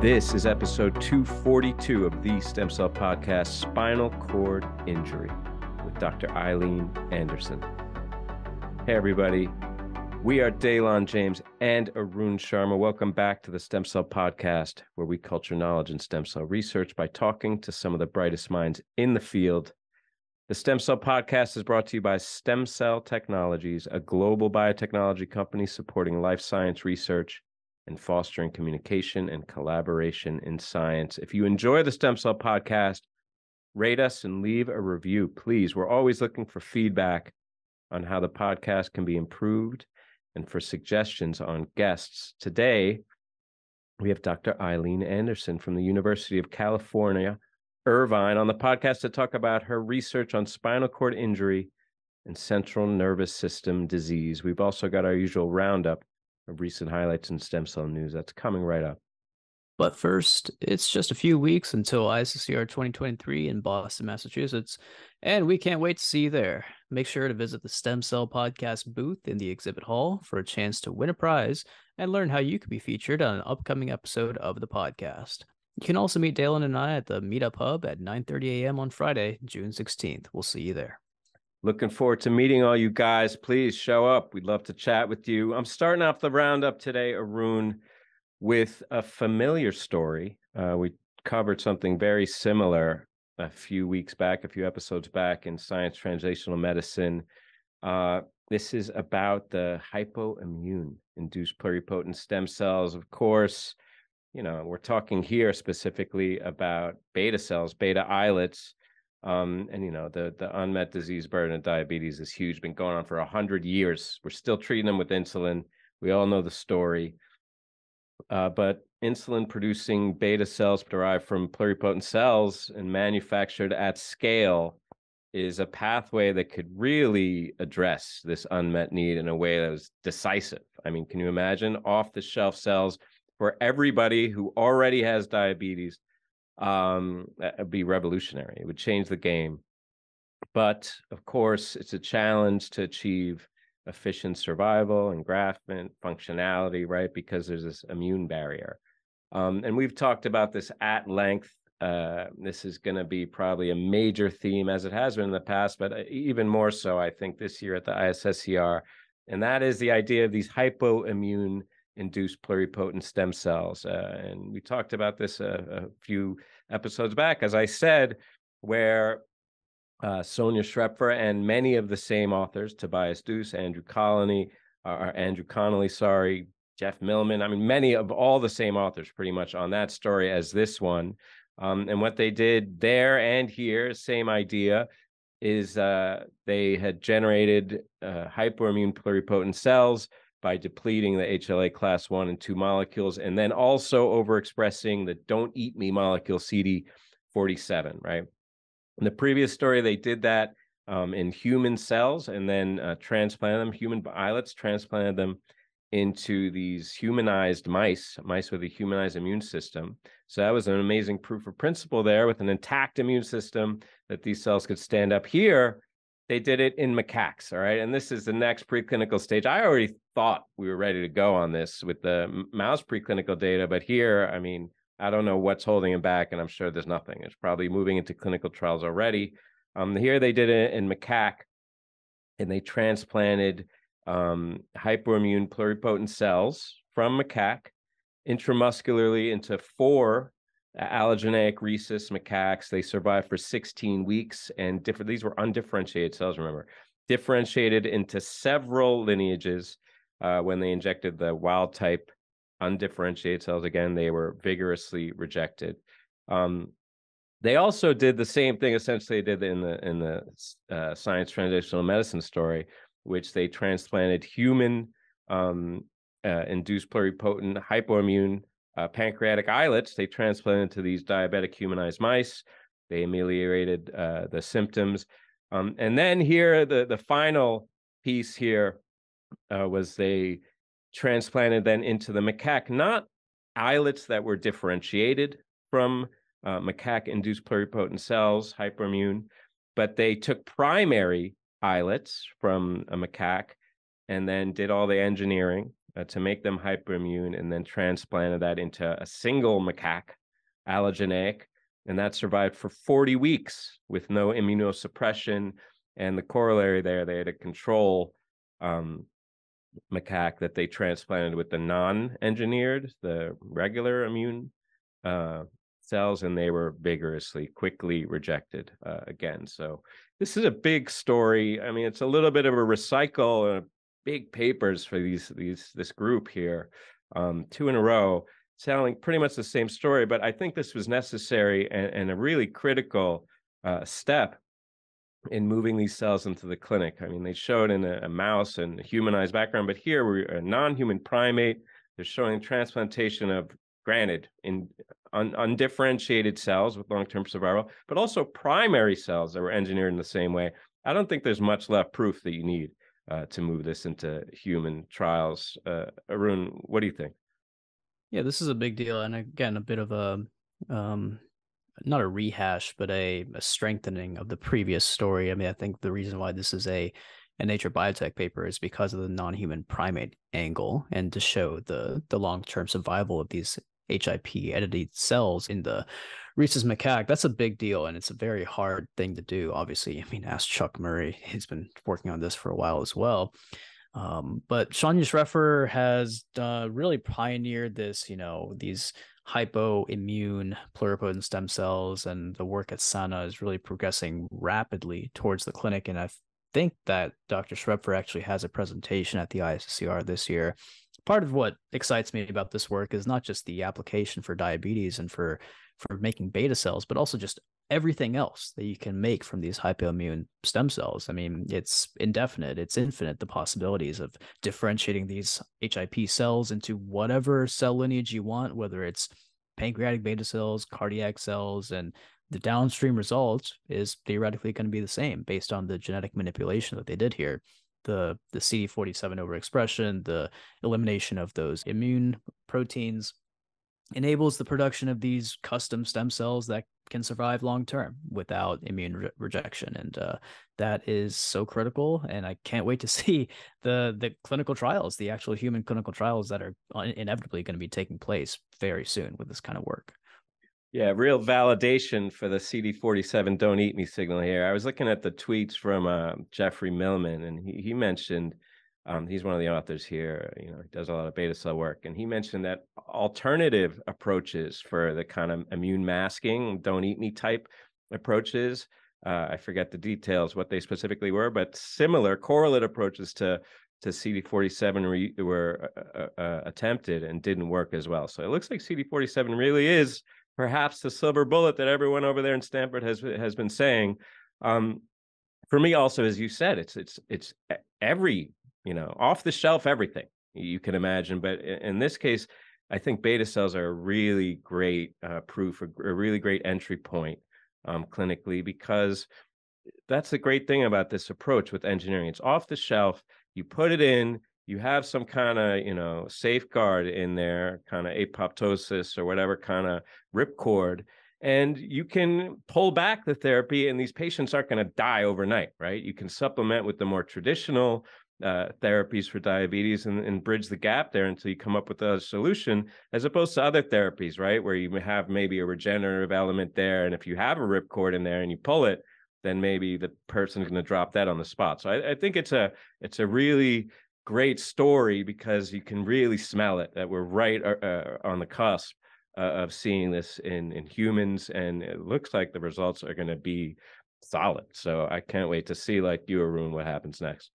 This is episode 242 of the Stem Cell Podcast Spinal Cord Injury with Dr. Eileen Anderson. Hey, everybody. We are Daylon James and Arun Sharma. Welcome back to the Stem Cell Podcast, where we culture knowledge in stem cell research by talking to some of the brightest minds in the field. The Stem Cell Podcast is brought to you by Stem Cell Technologies, a global biotechnology company supporting life science research and fostering communication and collaboration in science. If you enjoy the Stem Cell podcast, rate us and leave a review, please. We're always looking for feedback on how the podcast can be improved and for suggestions on guests. Today, we have Dr. Eileen Anderson from the University of California, Irvine, on the podcast to talk about her research on spinal cord injury and central nervous system disease. We've also got our usual roundup recent highlights and stem cell news. That's coming right up. But first, it's just a few weeks until ISSCR 2023 in Boston, Massachusetts, and we can't wait to see you there. Make sure to visit the Stem Cell Podcast booth in the exhibit hall for a chance to win a prize and learn how you could be featured on an upcoming episode of the podcast. You can also meet Dalen and I at the Meetup Hub at 9:30 a.m. on Friday, June 16th. We'll see you there. Looking forward to meeting all you guys. Please show up. We'd love to chat with you. I'm starting off the roundup today, Arun, with a familiar story. Uh, we covered something very similar a few weeks back, a few episodes back in Science Translational Medicine. Uh, this is about the hypoimmune induced pluripotent stem cells. Of course, you know, we're talking here specifically about beta cells, beta islets um, and you know the the unmet disease burden of diabetes is huge. Been going on for a hundred years. We're still treating them with insulin. We all know the story. Uh, but insulin producing beta cells derived from pluripotent cells and manufactured at scale is a pathway that could really address this unmet need in a way that was decisive. I mean, can you imagine off the shelf cells for everybody who already has diabetes um, would be revolutionary. It would change the game. But of course, it's a challenge to achieve efficient survival, engraftment, functionality, right? Because there's this immune barrier. Um, and we've talked about this at length. Uh, this is going to be probably a major theme as it has been in the past, but uh, even more so, I think, this year at the ISSCR. And that is the idea of these hypoimmune induced pluripotent stem cells. Uh, and we talked about this a, a, few episodes back, as I said, where uh, Sonia Schrepfer and many of the same authors, Tobias Duess, Andrew Colony, or Andrew Connolly, sorry, Jeff Millman. I mean, many of all the same authors pretty much on that story as this one. Um, and what they did there and here, same idea, is uh, they had generated uh, hypoimmune pluripotent cells by depleting the HLA class one and two molecules, and then also overexpressing the don't eat me molecule CD47, right? In the previous story, they did that um, in human cells and then uh, transplanted them, human islets, transplanted them into these humanized mice, mice with a humanized immune system. So that was an amazing proof of principle there with an intact immune system that these cells could stand up. Here, they did it in macaques all right? And this is the next preclinical stage. I already thought we were ready to go on this with the mouse preclinical data but here i mean i don't know what's holding him back and i'm sure there's nothing. It's probably moving into clinical trials already. Um here they did it in macaque and they transplanted um, hypoimmune pluripotent cells from macaque intramuscularly into four allogeneic rhesus macaques. They survived for 16 weeks and different. These were undifferentiated cells. Remember, differentiated into several lineages. Uh, when they injected the wild type undifferentiated cells again, they were vigorously rejected. Um, they also did the same thing essentially they did in the in the uh, science translational medicine story, which they transplanted human um, uh, induced pluripotent hypoimmune uh, pancreatic islets they transplanted to these diabetic humanized mice. They ameliorated uh, the symptoms. Um, and then here, the, the final piece here uh, was they transplanted then into the macaque, not islets that were differentiated from uh, macaque-induced pluripotent cells, hyperimmune, but they took primary islets from a macaque and then did all the engineering, uh, to make them hyperimmune and then transplanted that into a single macaque, allogeneic, and that survived for 40 weeks with no immunosuppression. And the corollary there, they had a control um, macaque that they transplanted with the non-engineered, the regular immune uh, cells, and they were vigorously, quickly rejected uh, again. So this is a big story. I mean, it's a little bit of a recycle, uh, big papers for these these this group here, um, two in a row, telling pretty much the same story. But I think this was necessary and, and a really critical uh, step in moving these cells into the clinic. I mean, they showed in a, a mouse and a humanized background, but here we're a non-human primate. They're showing transplantation of, granted, in un, undifferentiated cells with long-term survival, but also primary cells that were engineered in the same way. I don't think there's much left proof that you need uh, to move this into human trials. Uh, Arun, what do you think? Yeah, this is a big deal, and again, a bit of a um, not a rehash, but a, a strengthening of the previous story. I mean, I think the reason why this is a a Nature Biotech paper is because of the non-human primate angle and to show the the long-term survival of these HIP edited cells in the rhesus macaque. That's a big deal, and it's a very hard thing to do. Obviously, I mean, ask Chuck Murray; he's been working on this for a while as well. Um, but Sonja Schrepfer has uh, really pioneered this, you know, these hypoimmune pluripotent stem cells and the work at Sana is really progressing rapidly towards the clinic. And I think that Dr. Schrepfer actually has a presentation at the ISSCR this year. Part of what excites me about this work is not just the application for diabetes and for for making beta cells, but also just everything else that you can make from these hypoimmune stem cells. I mean, it's indefinite, it's infinite, the possibilities of differentiating these HIP cells into whatever cell lineage you want, whether it's pancreatic beta cells, cardiac cells, and the downstream result is theoretically going to be the same based on the genetic manipulation that they did here. The the CD47 overexpression, the elimination of those immune proteins, enables the production of these custom stem cells that can survive long term without immune re- rejection and uh, that is so critical and i can't wait to see the the clinical trials the actual human clinical trials that are inevitably going to be taking place very soon with this kind of work yeah real validation for the cd47 don't eat me signal here i was looking at the tweets from uh, jeffrey millman and he, he mentioned um, he's one of the authors here. You know, he does a lot of beta cell work, and he mentioned that alternative approaches for the kind of immune masking, don't eat me type approaches. Uh, I forget the details what they specifically were, but similar correlate approaches to to CD47 re- were uh, uh, uh, attempted and didn't work as well. So it looks like CD47 really is perhaps the silver bullet that everyone over there in Stanford has has been saying. Um, for me, also, as you said, it's it's it's every you know, off the shelf everything you can imagine. But in this case, I think beta cells are a really great uh, proof, a, a, really great entry point um, clinically, because that's the great thing about this approach with engineering. It's off the shelf. You put it in, you have some kind of, you know, safeguard in there, kind of apoptosis or whatever kind of ripcord, and you can pull back the therapy and these patients aren't going to die overnight right you can supplement with the more traditional uh, therapies for diabetes and, and bridge the gap there until you come up with a solution, as opposed to other therapies, right? Where you have maybe a regenerative element there. And if you have a ripcord in there and you pull it, then maybe the person's going to drop that on the spot. So I, I think it's a it's a really great story because you can really smell it that we're right uh, uh on the cusp uh, of seeing this in in humans, and it looks like the results are going to be solid. So I can't wait to see, like you, Arun, what happens next.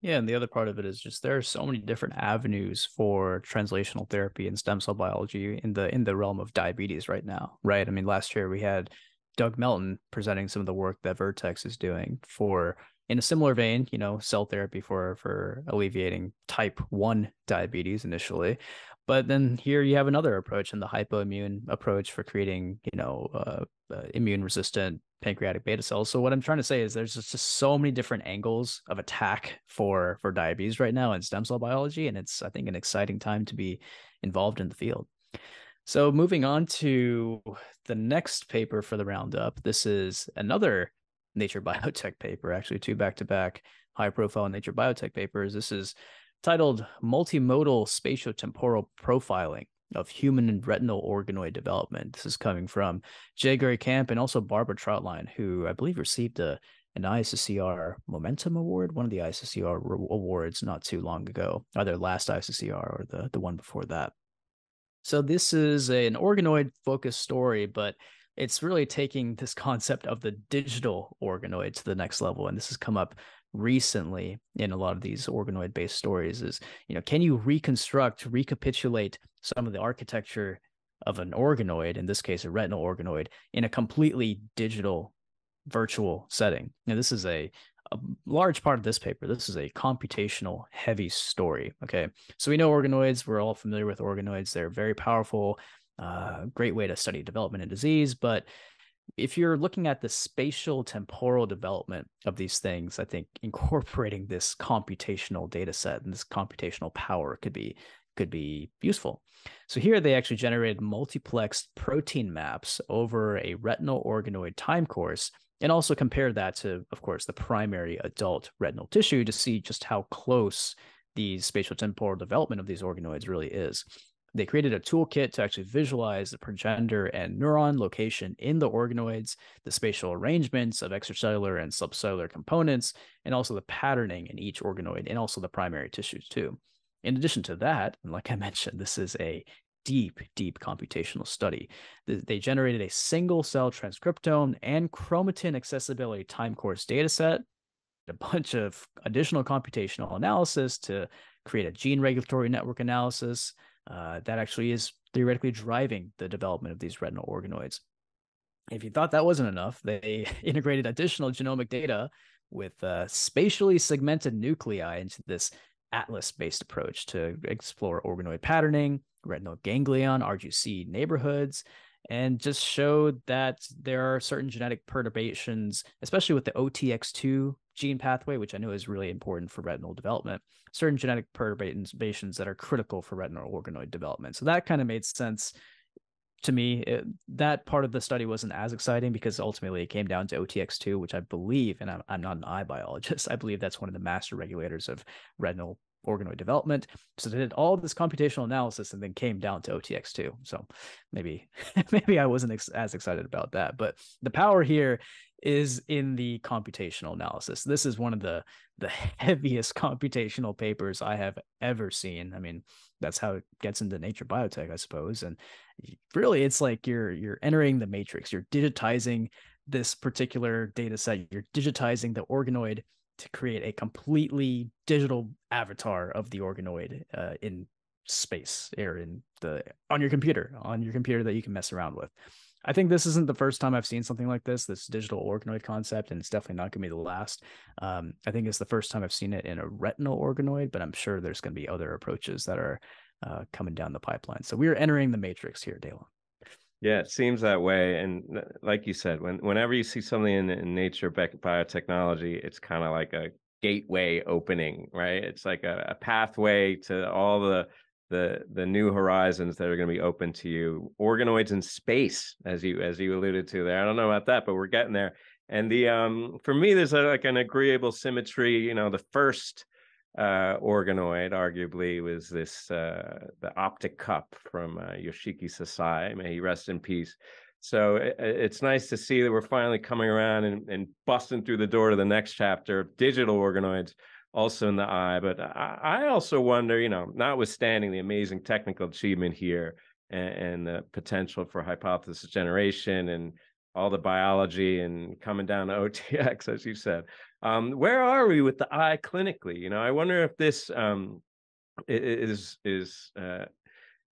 Yeah, and the other part of it is just there are so many different avenues for translational therapy and stem cell biology in the in the realm of diabetes right now, right? I mean, last year we had Doug Melton presenting some of the work that Vertex is doing for in a similar vein, you know, cell therapy for for alleviating type 1 diabetes initially. But then here you have another approach in the hypoimmune approach for creating, you know, uh, uh, immune resistant pancreatic beta cells. So what I'm trying to say is there's just, just so many different angles of attack for for diabetes right now in stem cell biology, and it's I think an exciting time to be involved in the field. So moving on to the next paper for the roundup, this is another Nature Biotech paper, actually two back to back high profile Nature Biotech papers. This is titled Multimodal Spatiotemporal Profiling of Human and Retinal Organoid Development. This is coming from J. Gary Camp and also Barbara Troutline, who I believe received a an ISSCR Momentum Award, one of the ISSCR awards not too long ago, either last ISSCR or the, the one before that. So this is a, an organoid focused story, but it's really taking this concept of the digital organoid to the next level. And this has come up recently in a lot of these organoid based stories is, you know, can you reconstruct, recapitulate some of the architecture of an organoid, in this case, a retinal organoid, in a completely digital virtual setting. Now, this is a, a large part of this paper. This is a computational heavy story. Okay. So we know organoids, we're all familiar with organoids. They're very powerful, uh, great way to study development and disease. But if you're looking at the spatial temporal development of these things, I think incorporating this computational data set and this computational power could be could be useful. So here they actually generated multiplexed protein maps over a retinal organoid time course and also compare that to, of course, the primary adult retinal tissue to see just how close the spatial temporal development of these organoids really is. They created a toolkit to actually visualize the progenitor and neuron location in the organoids, the spatial arrangements of extracellular and subcellular components, and also the patterning in each organoid and also the primary tissues too. In addition to that, and like I mentioned, this is a deep, deep computational study. They generated a single cell transcriptome and chromatin accessibility time course dataset, a bunch of additional computational analysis to create a gene regulatory network analysis uh, that actually is theoretically driving the development of these retinal organoids. If you thought that wasn't enough, they integrated additional genomic data with uh, spatially segmented nuclei into this atlas based approach to explore organoid patterning, retinal ganglion, RGC neighborhoods, and just showed that there are certain genetic perturbations, especially with the OTX2 gene pathway, which I know is really important for retinal development, certain genetic perturbations that are critical for retinal organoid development. So that kind of made sense to me. It, that part of the study wasn't as exciting because ultimately it came down to OTX2, which I believe, and I'm, I'm not an eye biologist, I believe that's one of the master regulators of retinal organoid development. So they did all this computational analysis and then came down to OTX2. So maybe maybe I wasn't ex- as excited about that, but the power here is in the computational analysis. This is one of the the heaviest computational papers I have ever seen. I mean, that's how it gets into Nature Biotech, I suppose. And really, it's like you're you're entering the matrix. You're digitizing this particular data set. You're digitizing the organoid to create a completely digital avatar of the organoid uh, in space or in the on your computer on your computer that you can mess around with i think this isn't the first time i've seen something like this this digital organoid concept and it's definitely not going to be the last um, i think it's the first time i've seen it in a retinal organoid but i'm sure there's going to be other approaches that are uh, coming down the pipeline so we're entering the matrix here Dalen. Yeah, it seems that way. And like you said, when whenever you see something in, in nature biotechnology, it's kind of like a gateway opening, right? It's like a, a, pathway to all the the the new horizons that are going to be open to you. Organoids in space, as you as you alluded to there. I don't know about that, but we're getting there. And the um for me, there's a, like an agreeable symmetry. You know, the first uh, organoid, arguably, was this uh, the optic cup from uh, Yoshiki Sasai. May he rest in peace. So it, it's nice to see that we're finally coming around and, and busting through the door to the next chapter of digital organoids, also in the eye. But I, I also wonder, you know, notwithstanding the amazing technical achievement here and, and the potential for hypothesis generation and all the biology and coming down to OTX, as you said. Um, where are we with the eye clinically? You know, I wonder if this um, is is uh,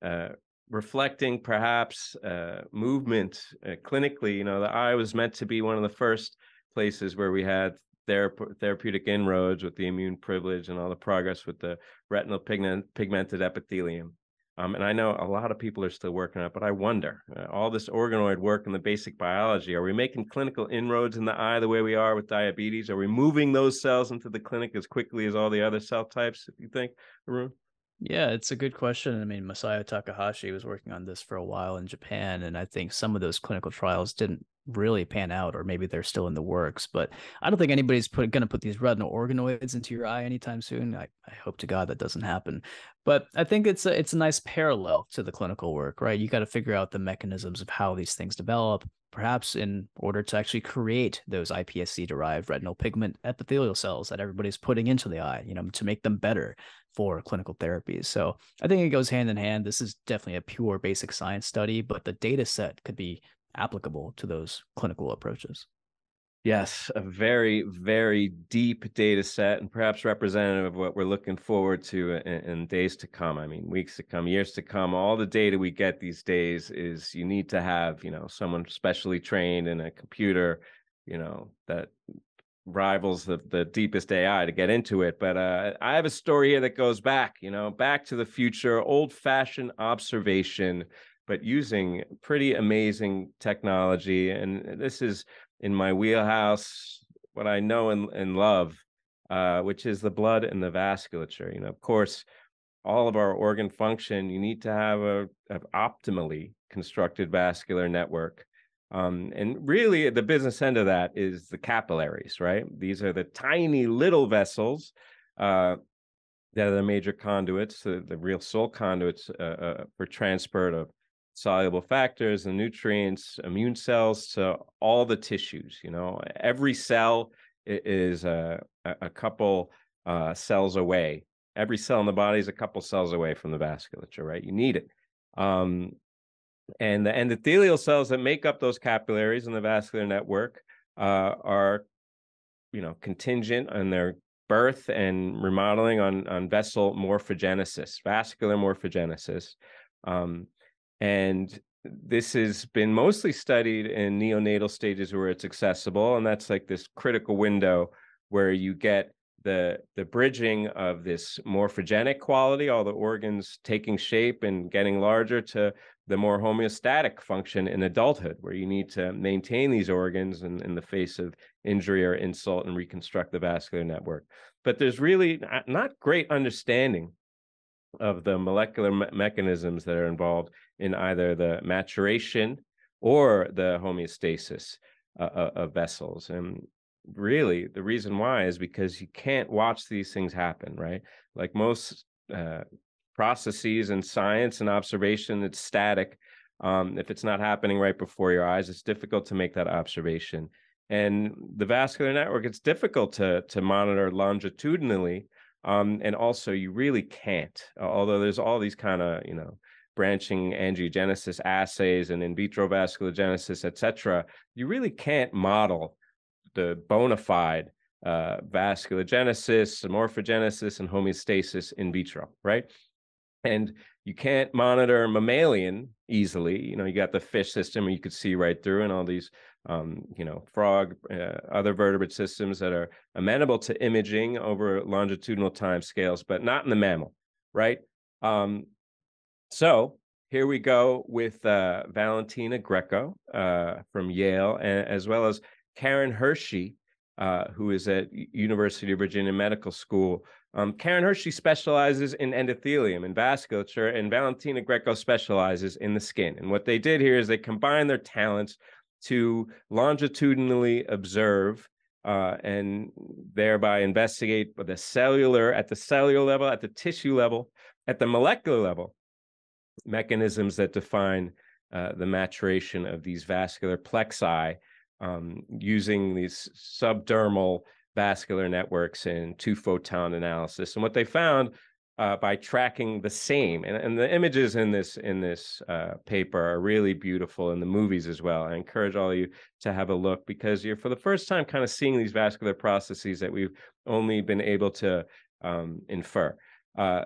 uh, reflecting perhaps uh, movement uh, clinically. You know, the eye was meant to be one of the first places where we had therap- therapeutic inroads with the immune privilege and all the progress with the retinal pigment- pigmented epithelium. Um, and I know a lot of people are still working on it, but I wonder uh, all this organoid work and the basic biology. Are we making clinical inroads in the eye the way we are with diabetes? Are we moving those cells into the clinic as quickly as all the other cell types? If you think, Arun? Yeah, it's a good question. I mean, Masayo Takahashi was working on this for a while in Japan, and I think some of those clinical trials didn't really pan out, or maybe they're still in the works. But I don't think anybody's put, going to put these retinal organoids into your eye anytime soon. I, I hope to God that doesn't happen. But I think it's a, it's a nice parallel to the clinical work, right? You got to figure out the mechanisms of how these things develop, perhaps in order to actually create those iPSC derived retinal pigment epithelial cells that everybody's putting into the eye, you know, to make them better for clinical therapies. So I think it goes hand in hand. This is definitely a pure basic science study, but the data set could be applicable to those clinical approaches. Yes, a very, very deep data set and perhaps representative of what we're looking forward to in, in, days to come. I mean, weeks to come, years to come. All the data we get these days is you need to have, you know, someone specially trained in a computer, you know, that rivals the, the deepest AI to get into it. But uh, I have a story here that goes back, you know, back to the future, old fashioned observation but using pretty amazing technology. And this is in my wheelhouse, what I know and, and love, uh, which is the blood and the vasculature. You know, of course, all of our organ function, you need to have a, a optimally constructed vascular network. Um, and really, the business end of that is the capillaries, right? These are the tiny little vessels uh, that are the major conduits, the, the real soul conduits uh, uh, for transport of soluble factors and nutrients, immune cells to all the tissues. You know, every cell is a, a couple uh, cells away. Every cell in the body is a couple cells away from the vasculature, right? You need it. Um, and the endothelial cells that make up those capillaries in the vascular network uh, are, you know, contingent on their birth and remodeling on on vessel morphogenesis, vascular morphogenesis. Um, and this has been mostly studied in neonatal stages where it's accessible. And that's like this critical window where you get the the bridging of this morphogenic quality, all the organs taking shape and getting larger, to the more homeostatic function in adulthood, where you need to maintain these organs in, in the face of injury or insult and reconstruct the vascular network. But there's really not great understanding of the molecular me- mechanisms that are involved in either the maturation or the homeostasis uh, uh, of vessels. And really, the reason why is because you can't watch these things happen, right? Like most uh, processes in science and observation, it's static. Um, if it's not happening right before your eyes, it's difficult to make that observation. And the vascular network, it's difficult to to monitor longitudinally um, and also, you really can't, although there's all these kind of, you know, branching angiogenesis assays and in vitro vasculogenesis, et cetera, you really can't model the bona fide uh, vasculogenesis, morphogenesis, and homeostasis in vitro, right? And you can't monitor mammalian easily. You know, you got the fish system, you could see right through, and all these um, you know, frog, uh, other vertebrate systems that are amenable to imaging over longitudinal time scales, but not in the mammal, right? Um, so here we go with uh, Valentina Greco uh, from Yale, and, as well as Karen Hershey, uh, who is at University of Virginia Medical School. Um, Karen Hershey specializes in endothelium and vasculature, and Valentina Greco specializes in the skin. And what they did here is they combined their talents to longitudinally observe uh, and thereby investigate the cellular at the cellular level, at the tissue level, at the molecular level, mechanisms that define uh, the maturation of these vascular plexi um, using these subdermal vascular networks in two photon analysis. And what they found uh, by tracking the same and, and the images in this in this uh, paper are really beautiful in the movies as well. I encourage all of you to have a look because you're for the first time kind of seeing these vascular processes that we've only been able to um, infer. Uh,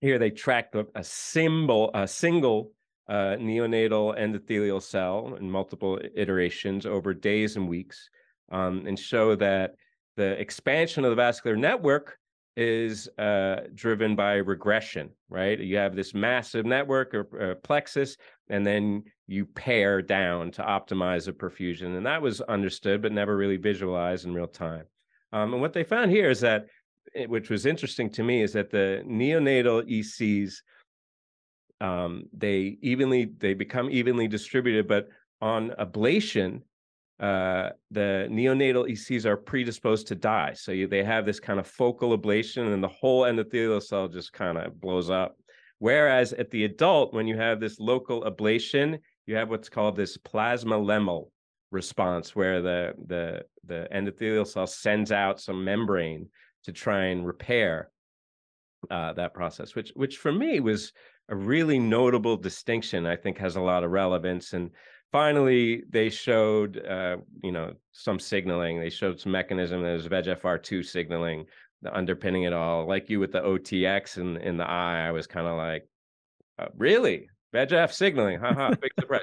here they tracked a, a symbol a single uh, neonatal endothelial cell in multiple iterations over days and weeks um, and show that the expansion of the vascular network is uh, driven by regression, right? You have this massive network or uh, plexus, and then you pare down to optimize the perfusion. And that was understood, but never really visualized in real time. Um, and what they found here is that, eh, which was interesting to me, is that the neonatal ECs, um, they evenly, they become evenly distributed, but on ablation, uh, the neonatal ECs are predisposed to die. So you, they have this kind of focal ablation, and the whole endothelial cell just kind of blows up. Whereas at the adult, when you have this local ablation, you have what's called this plasma lemmal response, where the the the endothelial cell sends out some membrane to try and repair uh, that process, which which for me was a really notable distinction. I think has a lot of relevance. And finally, they showed uh, you know some signaling. They showed some mechanism. There's VEGFR2 signaling the underpinning it all. Like you with the OTX in in the eye, I was kind of like, uh, really VEGF signaling, haha, big surprise.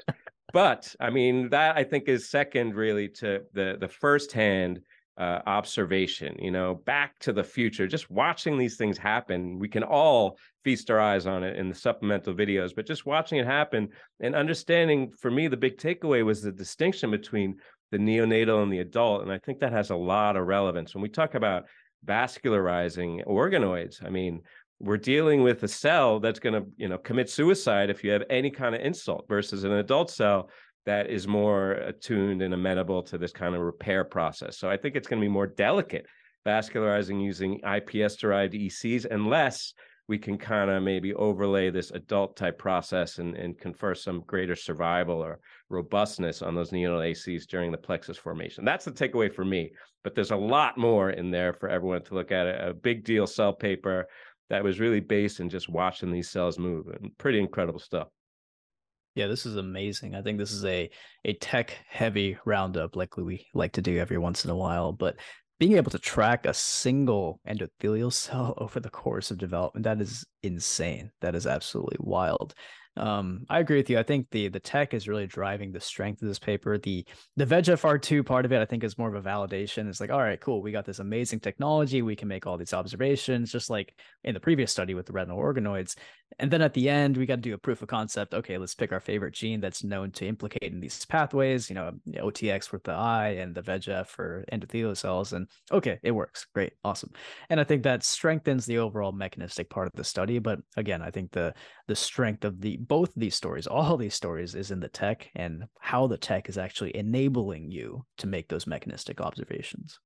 but I mean that I think is second really to the the first hand uh, observation, you know, back to the future, just watching these things happen. We can all feast our eyes on it in the supplemental videos, but just watching it happen and understanding for me, the big takeaway was the distinction between the neonatal and the adult. And I think that has a lot of relevance. When we talk about vascularizing organoids, I mean, we're dealing with a cell that's going to, you know, commit suicide if you have any kind of insult versus an adult cell that is more attuned and amenable to this kind of repair process. So I think it's going to be more delicate vascularizing using IPS derived ECs unless we can kind of maybe overlay this adult type process and, and confer some greater survival or robustness on those neonatal ACs during the plexus formation. That's the takeaway for me. But there's a lot more in there for everyone to look at. A big deal cell paper that was really based in just watching these cells move and pretty incredible stuff. Yeah, this is amazing. I think this is a a tech heavy roundup like we like to do every once in a while, but being able to track a single endothelial cell over the course of development that is insane. That is absolutely wild. Um, I agree with you. I think the the tech is really driving the strength of this paper. The the VEGFR2 part of it, I think, is more of a validation. It's like, all right, cool. We got this amazing technology. We can make all these observations, just like in the previous study with the retinal organoids. And then at the end, we got to do a proof of concept. Okay, let's pick our favorite gene that's known to implicate in these pathways. You know, OTX for the eye and the VEGF for endothelial cells. And okay, it works. Great, awesome. And I think that strengthens the overall mechanistic part of the study. But again, I think the the strength of the both of these stories, all these stories, is in the tech and how the tech is actually enabling you to make those mechanistic observations.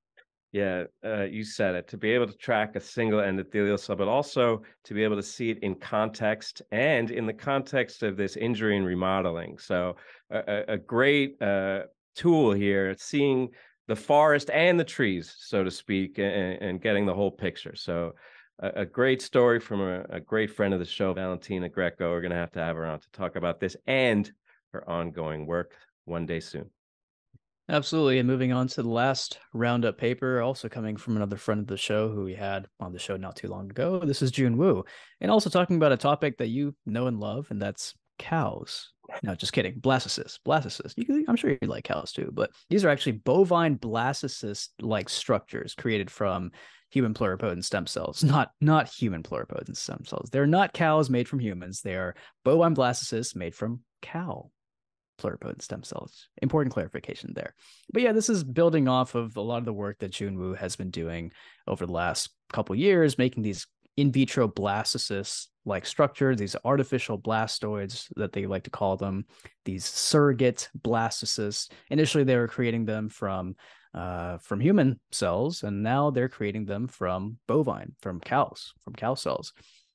Yeah, uh, you said it. To be able to track a single endothelial cell, but also to be able to see it in context and in the context of this injury and remodeling. So, a, a great uh, tool here, seeing the forest and the trees, so to speak, and, and getting the whole picture. So, a, a great story from a, a, great friend of the show, Valentina Greco. We're going to have to have her on to talk about this and her ongoing work one day soon. Absolutely. And moving on to the last roundup paper, also coming from another friend of the show who we had on the show not too long ago. This is June Wu, and also talking about a topic that you know and love, and that's cows. No, just kidding. Blastocysts. Blastocysts. I'm sure you like cows too, but these are actually bovine blastocyst like structures created from human pluripotent stem cells, not not human pluripotent stem cells. They're not cows made from humans. They are bovine blastocysts made from cow pluripotent stem cells. Important clarification there. But yeah, this is building off of a lot of the work that Jun Wu has been doing over the last couple years, making these in vitro blastocysts like structures, these artificial blastoids that they like to call them, these surrogate blastocysts. Initially, they were creating them from uh, from human cells, and now they're creating them from bovine, from cows, from cow cells.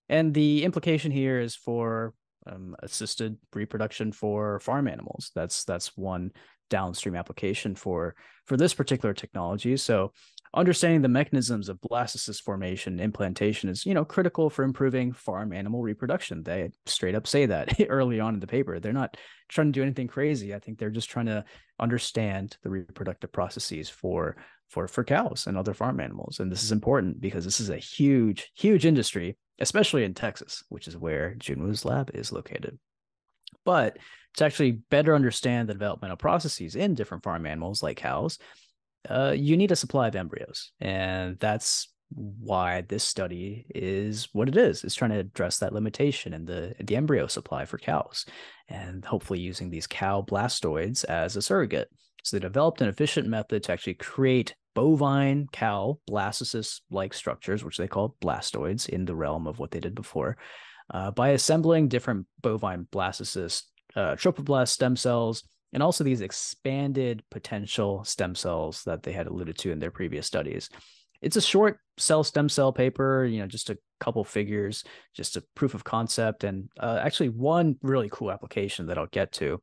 And the implication here is for um, assisted reproduction for farm animals. That's that's one downstream application for for this particular technology. So understanding the mechanisms of blastocyst formation implantation is you know critical for improving farm animal reproduction. They straight up say that early on in the paper. They're not trying to do anything crazy. I think they're just trying to understand the reproductive processes for for for cows and other farm animals. And this is important because this is a huge huge industry especially in Texas, which is where Jun Wu's lab is located. But to actually better understand the developmental processes in different farm animals like cows, uh, you need a supply of embryos. And that's why this study is what it is. It's trying to address that limitation in the the embryo supply for cows, and hopefully using these cow blastoids as a surrogate. So they developed an efficient method to actually create bovine cow blastocyst like structures, which they call blastoids in the realm of what they did before, uh, by assembling different bovine blastocyst uh, stem cells and also these expanded potential stem cells that they had alluded to in their previous studies. It's a short cell stem cell paper, you know, just a couple figures, just a proof of concept, and uh, actually one really cool application that I'll get to.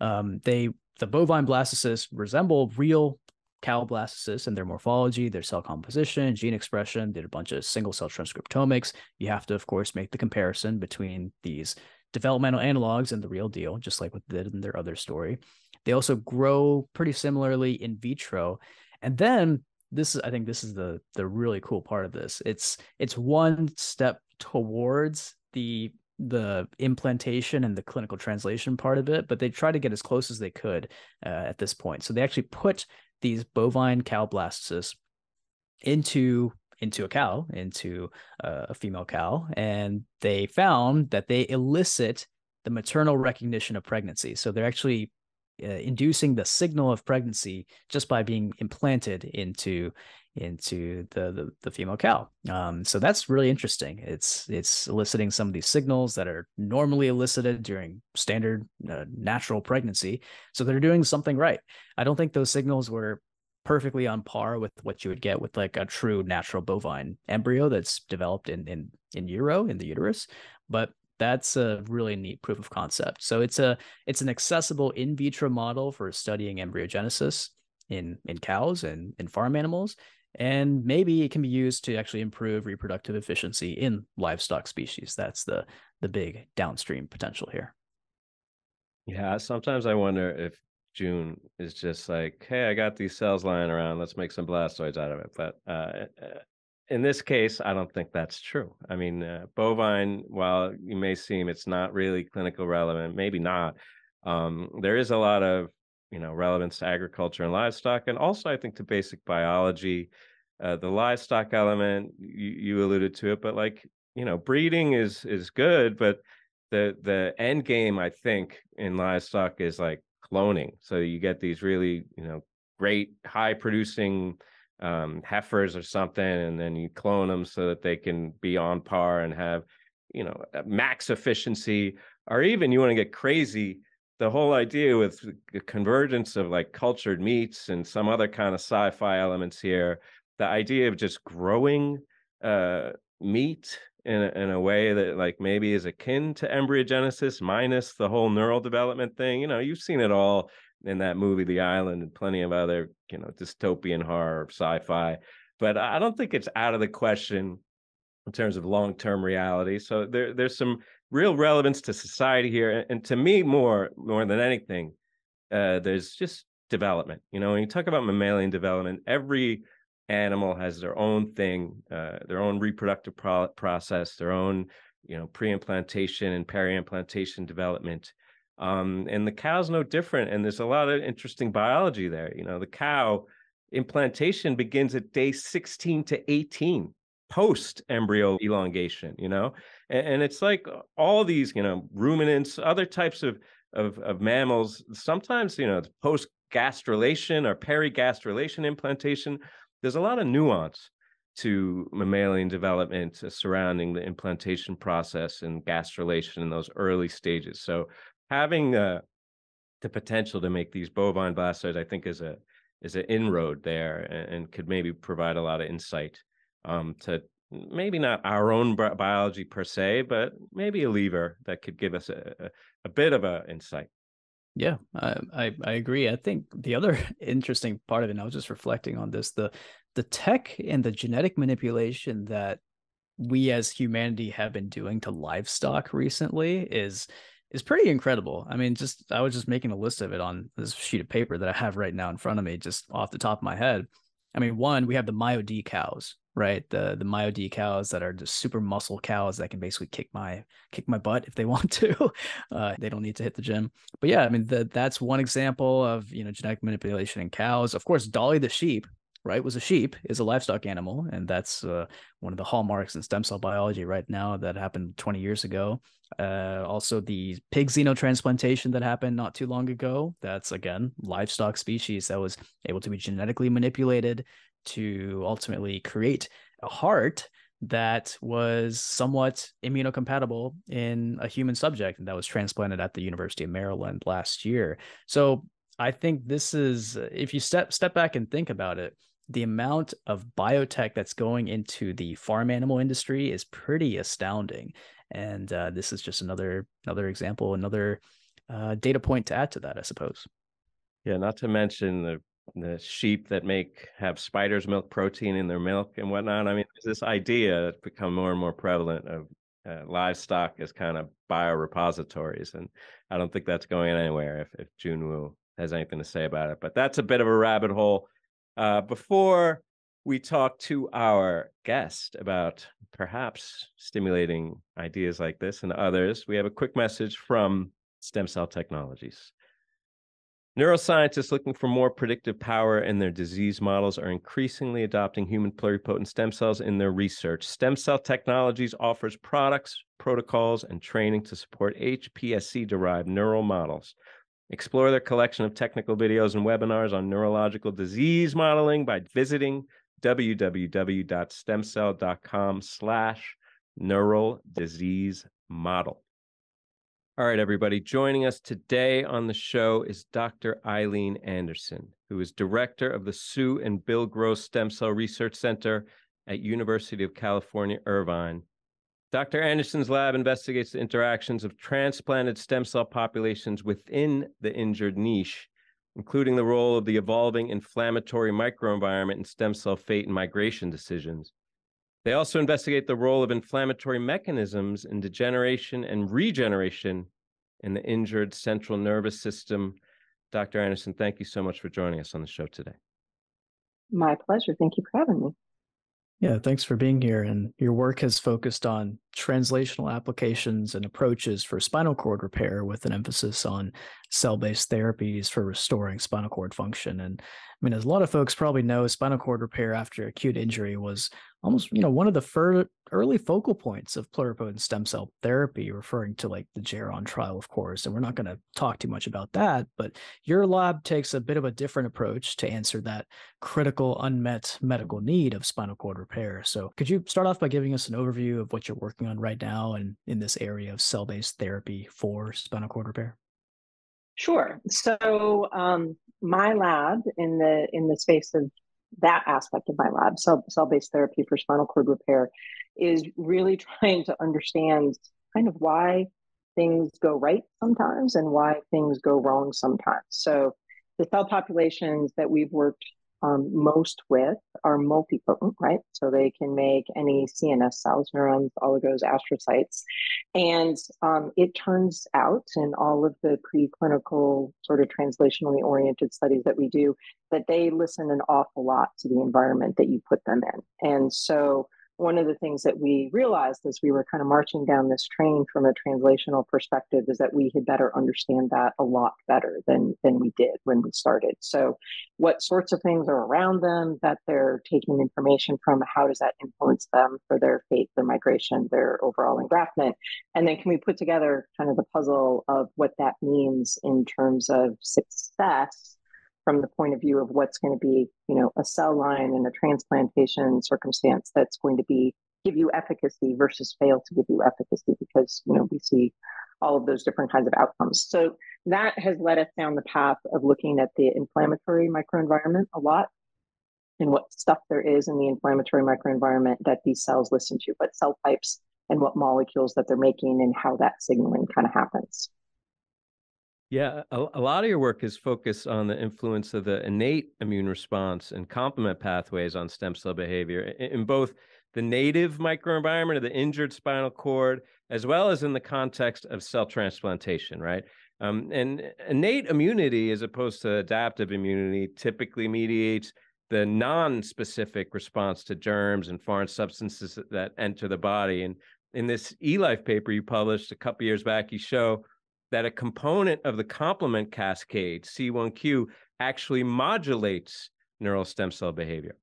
Um, they the bovine blastocysts resemble real cow blastocysts in their morphology, their cell composition, gene expression, did a bunch of single cell transcriptomics. You have to, of course, make the comparison between these developmental analogs and the real deal, just like in their other story. They also grow pretty similarly in vitro. And then this is I think this is the the really cool part of this. It's it's one step towards the the implantation and the clinical translation part of it, but they try to get as close as they could uh, at this point. So they actually put these bovine cow blastocysts into into a cow, into uh, a female cow, and they found that they elicit the maternal recognition of pregnancy. So they're actually uh, inducing the signal of pregnancy just by being implanted into into the the, the female cow. Um, so that's really interesting. It's it's eliciting some of these signals that are normally elicited during standard uh, natural pregnancy. So they're doing something right. I don't think those signals were perfectly on par with what you would get with like a true natural bovine embryo that's developed in in in utero in the uterus, but that's a really neat proof of concept. So it's a it's an accessible in vitro model for studying embryogenesis in in cows and in farm animals and maybe it can be used to actually improve reproductive efficiency in livestock species that's the the big downstream potential here yeah sometimes i wonder if june is just like hey i got these cells lying around let's make some blastoids out of it. But uh, uh in this case i don't think that's true. I mean uh, bovine while you may seem it's not really clinical relevant maybe not um, there is a lot of you know relevance to agriculture and livestock and also i think to basic biology uh, the livestock element you, you alluded to it but like you know breeding is is good but the the end game i think in livestock is like cloning. So you get these really you know great high producing um, heifers or something and then you clone them so that they can be on par and have you know max efficiency. Or even you want to get crazy the whole idea with the convergence of like cultured meats and some other kind of sci-fi elements here the idea of just growing uh, meat in a, in a way that like maybe is akin to embryogenesis minus the whole neural development thing you know you've seen it all in that movie the island and plenty of other you know dystopian horror sci-fi but i don't think it's out of the question in terms of long-term reality so there, there's some real relevance to society here, and to me more more than anything, uh, there's just development. You know, when you talk about mammalian development, every animal has their own thing, uh, their own reproductive pro- process, their own you know pre-implantation and peri-implantation development. Um, and the cow's no different. And there's a lot of interesting biology there. You know, the cow implantation begins at day 16 to 18 post embryo elongation, you know? And, and, it's like all these, you know, ruminants, other types of, of, of mammals, sometimes, you know, post gastrulation or perigastrulation implantation, there's a lot of nuance to mammalian development uh, surrounding the implantation process and gastrulation in those early stages. So having uh, the potential to make these bovine blastoids, I think, is a is an inroad there and, and could maybe provide a lot of insight um, to maybe not our own bi- biology per se, but maybe a lever that could give us a, a, a bit of a insight. Yeah, I, I, I agree. I think the other interesting part of it, and I was just reflecting on this, the the tech and the genetic manipulation that we as humanity have been doing to livestock recently is is pretty incredible. I mean, just I was just making a list of it on this sheet of paper that I have right now in front of me, just off the top of my head. I mean, one, we have the MyoD cows, right? The the MyoD cows that are just super muscle cows that can basically kick my kick my butt if they want to. Uh, they don't need to hit the gym. But yeah, I mean, the, that's one example of you know genetic manipulation in cows. Of course, Dolly the sheep, right, was a sheep, is a livestock animal, and that's uh, one of the hallmarks in stem cell biology right now that happened 20 years ago. Uh, also, the pig xenotransplantation that happened not too long ago. That's again livestock species that was able to be genetically manipulated to ultimately create a heart that was somewhat immunocompatible in a human subject that was transplanted at the University of Maryland last year. So I think this is if you step step back and think about it, the amount of biotech that's going into the farm animal industry is pretty astounding. And uh, this is just another another example, another uh, data point to add to that, I suppose. Yeah, not to mention the the sheep that make have spiders milk protein in their milk and whatnot. I mean, there's this idea that's become more and more prevalent of uh, livestock as kind of biorepositories, and I don't think that's going anywhere. If if Junwoo has anything to say about it, but that's a bit of a rabbit hole. Uh, before we talk to our guest about perhaps stimulating ideas like this and others, we have a quick message from STEMCELL Technologies. Neuroscientists looking for more predictive power in their disease models are increasingly adopting human pluripotent stem cells in their research. STEMCELL Technologies offers products, protocols, and training to support HPSC derived neural models. Explore their collection of technical videos and webinars on neurological disease modeling by visiting www.stemcell.com slash neural disease model. All right, everybody. Joining us today on the show is Dr. Aileen Anderson, who is director of the Sue and Bill Gross Stem Cell Research Center at University of California, Irvine. Dr. Anderson's lab investigates the interactions of transplanted stem cell populations within the injured niche, including the role of the evolving inflammatory microenvironment in stem cell fate and migration decisions. They also investigate the role of inflammatory mechanisms in degeneration and regeneration in the injured central nervous system. Dr. Anderson, thank you so much for joining us on the show today. My pleasure. Thank you for having me. Yeah, thanks for being here. And your work has focused on translational applications and approaches for spinal cord repair with an emphasis on cell based therapies for restoring spinal cord function. And I mean, as a lot of folks probably know, spinal cord repair after acute injury was almost, you know, one of the fir- early focal points of pluripotent stem cell therapy, referring to like the Geron trial, of course. And we're not going to talk too much about that, but your lab takes a bit of a different approach to answer that critical unmet medical need of spinal cord repair. So could you start off by giving us an overview of what you're working on right now and in this area of cell based therapy for spinal cord repair? Sure. So um, my lab in the in the space of that aspect of my lab, cell cell based therapy for spinal cord repair, is really trying to understand kind of why things go right sometimes and why things go wrong sometimes. So the cell populations that we've worked um, most with are multipotent, right? So they can make any CNS cells, neurons, oligos, astrocytes. And um, it turns out in all of the preclinical, sort of translationally oriented studies that we do, that they listen an awful lot to the environment that you put them in. And so one of the things that we realized as we were kind of marching down this train from a translational perspective is that we had better understand that a lot better than than we did when we started. So what sorts of things are around them that they're taking information from how does that influence them for their fate their migration their overall engraftment? And then can we put together kind of the puzzle of what that means in terms of success from the point of view of what's going to be, you know, a cell line in a transplantation circumstance that's going to be give you efficacy versus fail to give you efficacy because you know we see all of those different kinds of outcomes. So that has led us down the path of looking at the inflammatory microenvironment a lot and what stuff there is in the inflammatory microenvironment that these cells listen to, what cell types and what molecules that they're making and how that signaling kind of happens. Yeah, a, a, lot of your work is focused on the influence of the innate immune response and complement pathways on stem cell behavior in, in both the native microenvironment of the injured spinal cord, as well as in the context of cell transplantation, right? Um, and innate immunity, as opposed to adaptive immunity, typically mediates the non-specific response to germs and foreign substances that enter the body. And in this eLife paper you published a couple years back, you show that a component of the complement cascade, C1q, actually modulates neural stem cell behavior.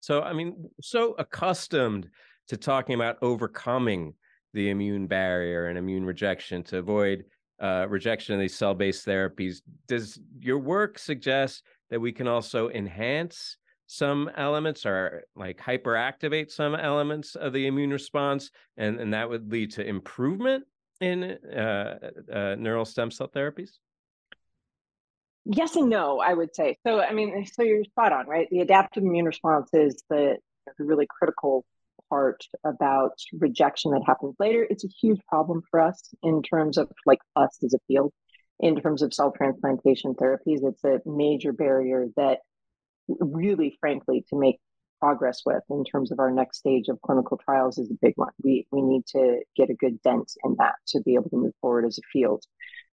So, I mean, so accustomed to talking about overcoming the immune barrier and immune rejection to avoid uh, rejection of these cell based therapies. Does your work suggest that we can also enhance some elements or like hyperactivate some elements of the immune response, and, and that would lead to improvement in uh, uh, neural stem cell therapies? Yes and no, I would say. So, I mean, so you're spot on, right? The adaptive immune response is the, the really critical part about rejection that happens later. It's a huge problem for us in terms of like us as a field. In terms of cell transplantation therapies, it's a major barrier that really, frankly, to make progress with in terms of our next stage of clinical trials is a big one. We we need to get a good dent in that to be able to move forward as a field.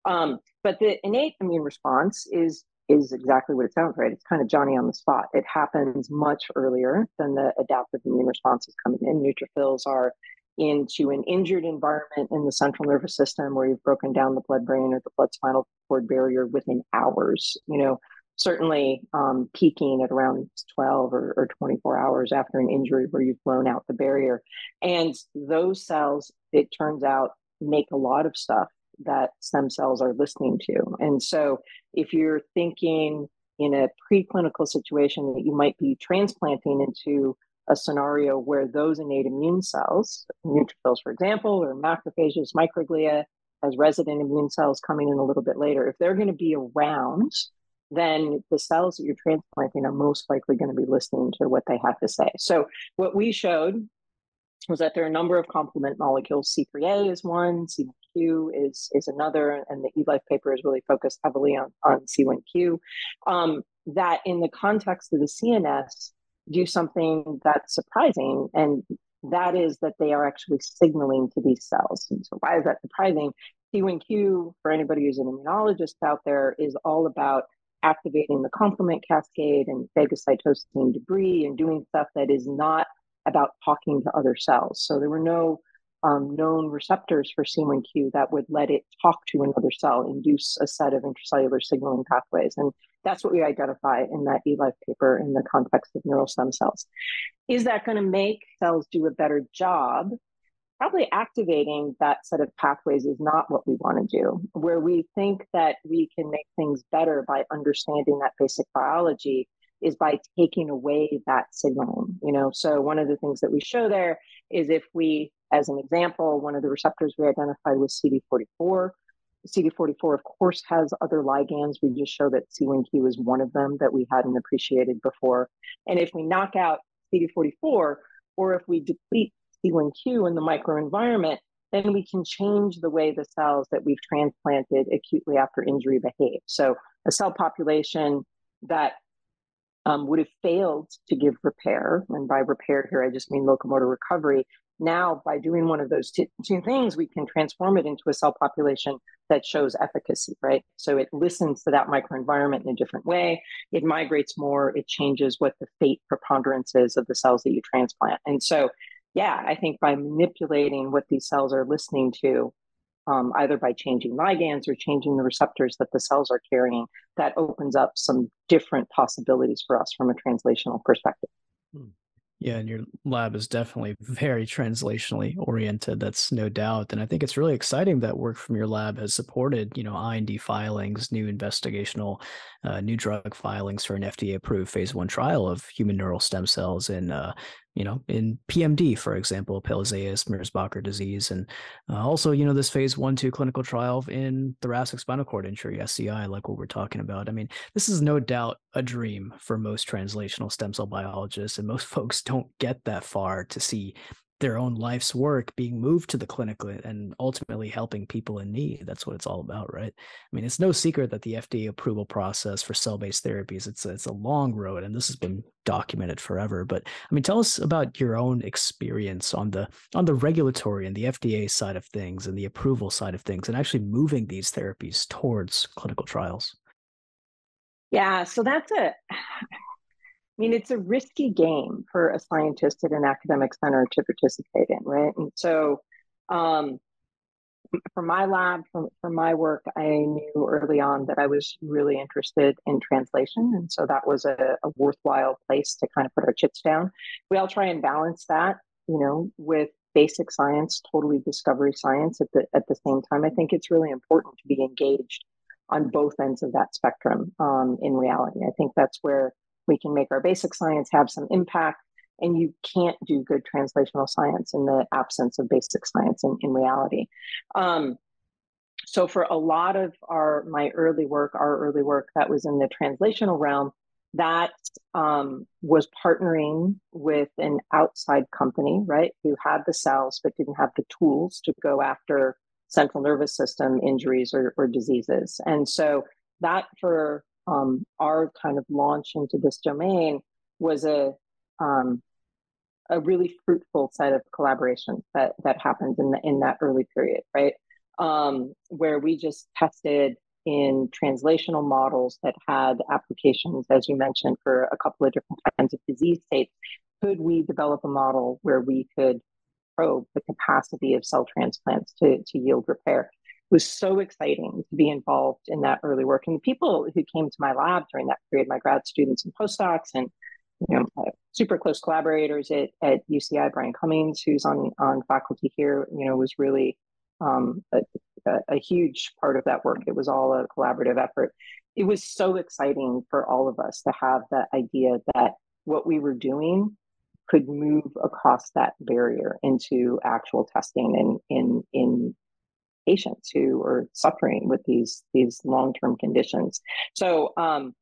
Um, but the innate immune response is is exactly what it sounds right. It's kind of Johnny on the spot. It happens much earlier than the adaptive immune response is coming in. Neutrophils are into an injured environment in the central nervous system where you've broken down the blood brain or the blood spinal cord barrier within hours. You know, certainly um, peaking at around 12 or, or 24 hours after an injury where you've blown out the barrier. And those cells, it turns out, make a lot of stuff that stem cells are listening to. And so if you're thinking in a preclinical situation that you might be transplanting into a scenario where those innate immune cells, neutrophils, for example, or macrophages, microglia, as resident immune cells coming in a little bit later, if they're going to be around, then the cells that you're transplanting are most likely going to be listening to what they have to say. So, what we showed was that there are a number of complement molecules. C3A is one, C1Q is, is another, and the eLife paper is really focused heavily on, on C1Q. Um, that in the context of the CNS, do something that's surprising, and that is that they are actually signaling to these cells. And so, why is that surprising? C1Q, for anybody who's an immunologist out there, is all about activating the complement cascade and phagocytosing debris and doing stuff that is not about talking to other cells. So there were no um, known receptors for C1Q that would let it talk to another cell, induce a set of intracellular signaling pathways. And that's what we identify in that eLife paper in the context of neural stem cells. Is that going to make cells do a better job? Probably activating that set of pathways is not what we want to do. Where we think that we can make things better by understanding that basic biology is by taking away that signaling you know? So one of the things that we show there is if we as an example one of the receptors we identified was cd44 cd44 of course has other ligands. We just show that c1q is one of them that we hadn't appreciated before. And if we knock out cd44 or if we deplete c1q in the microenvironment then we can change the way the cells that we've transplanted acutely after injury behave so a cell population that um, would have failed to give repair. And by repair here, I just mean locomotor recovery. Now, by doing one of those t- two things, we can transform it into a cell population that shows efficacy, right? So it listens to that microenvironment in a different way. It migrates more. It changes what the fate preponderance is of the cells that you transplant. And so, yeah, I think by manipulating what these cells are listening to, um, either by changing ligands or changing the receptors that the cells are carrying, that opens up some different possibilities for us from a translational perspective. Hmm. Yeah, and your lab is definitely very translationally oriented. That's no doubt. And I think it's really exciting that work from your lab has supported, you know, IND filings, new investigational, uh, new drug filings for an FDA approved phase one trial of human neural stem cells in uh, you know, in PMD, for example, Pelizaeus Merzbacher disease, and uh, also, you know, this phase one, two clinical trial in thoracic spinal cord injury, SCI, like what we're talking about. I mean, this is no doubt a dream for most translational stem cell biologists, and most folks don't get that far to see their own life's work being moved to the clinic and ultimately helping people in need. That's what it's all about, right? I mean, it's no secret that the FDA approval process for cell-based therapies it's a, it's a long road, and this has been documented forever. But I mean, tell us about your own experience on the on the regulatory and the FDA side of things and the approval side of things, and actually moving these therapies towards clinical trials. Yeah, so that's a I mean, it's a risky game for a scientist at an academic center to participate in, right? And so, um, for my lab, for, for my work, I knew early on that I was really interested in translation. And so that was a, a worthwhile place to kind of put our chips down. We all try and balance that, you know, with basic science, totally discovery science at the at the same time. I think it's really important to be engaged on both ends of that spectrum um, in reality. I think that's where we can make our basic science have some impact and you can't do good translational science in the absence of basic science in, in reality. Um, so for a lot of our my early work our early work that was in the translational realm that um, was partnering with an outside company right who had the cells but didn't have the tools to go after central nervous system injuries or, or diseases. And so that for um, our kind of launch into this domain was a um, a really fruitful set of collaborations that that happened in the, in that early period, right? Um, where we just tested in translational models that had applications, as you mentioned, for a couple of different kinds of disease states. Could we develop a model where we could probe the capacity of cell transplants to, to yield repair? Was so exciting to be involved in that early work. And the people who came to my lab during that period, my grad students and postdocs, and you know, super close collaborators at, at UCI, Brian Cummings, who's on, on faculty here, you know, was really um, a, a, a, huge part of that work. It was all a collaborative effort. It was so exciting for all of us to have that idea that what we were doing could move across that barrier into actual testing in in in patients who are suffering with these these long-term conditions. So um,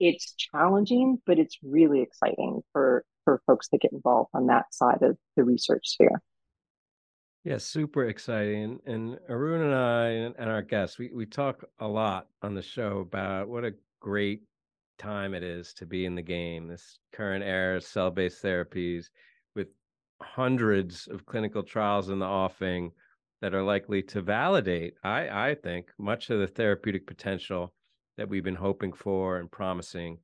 it's challenging, but it's really exciting for for folks to get involved on that side of the research sphere. Yeah, super exciting. And Arun and I and our guests, we, we talk a lot on the show about what a great time it is to be in the game, this current era of cell based therapies with hundreds of clinical trials in the offing that are likely to validate, I, I think, much of the therapeutic potential that we've been hoping for and promising.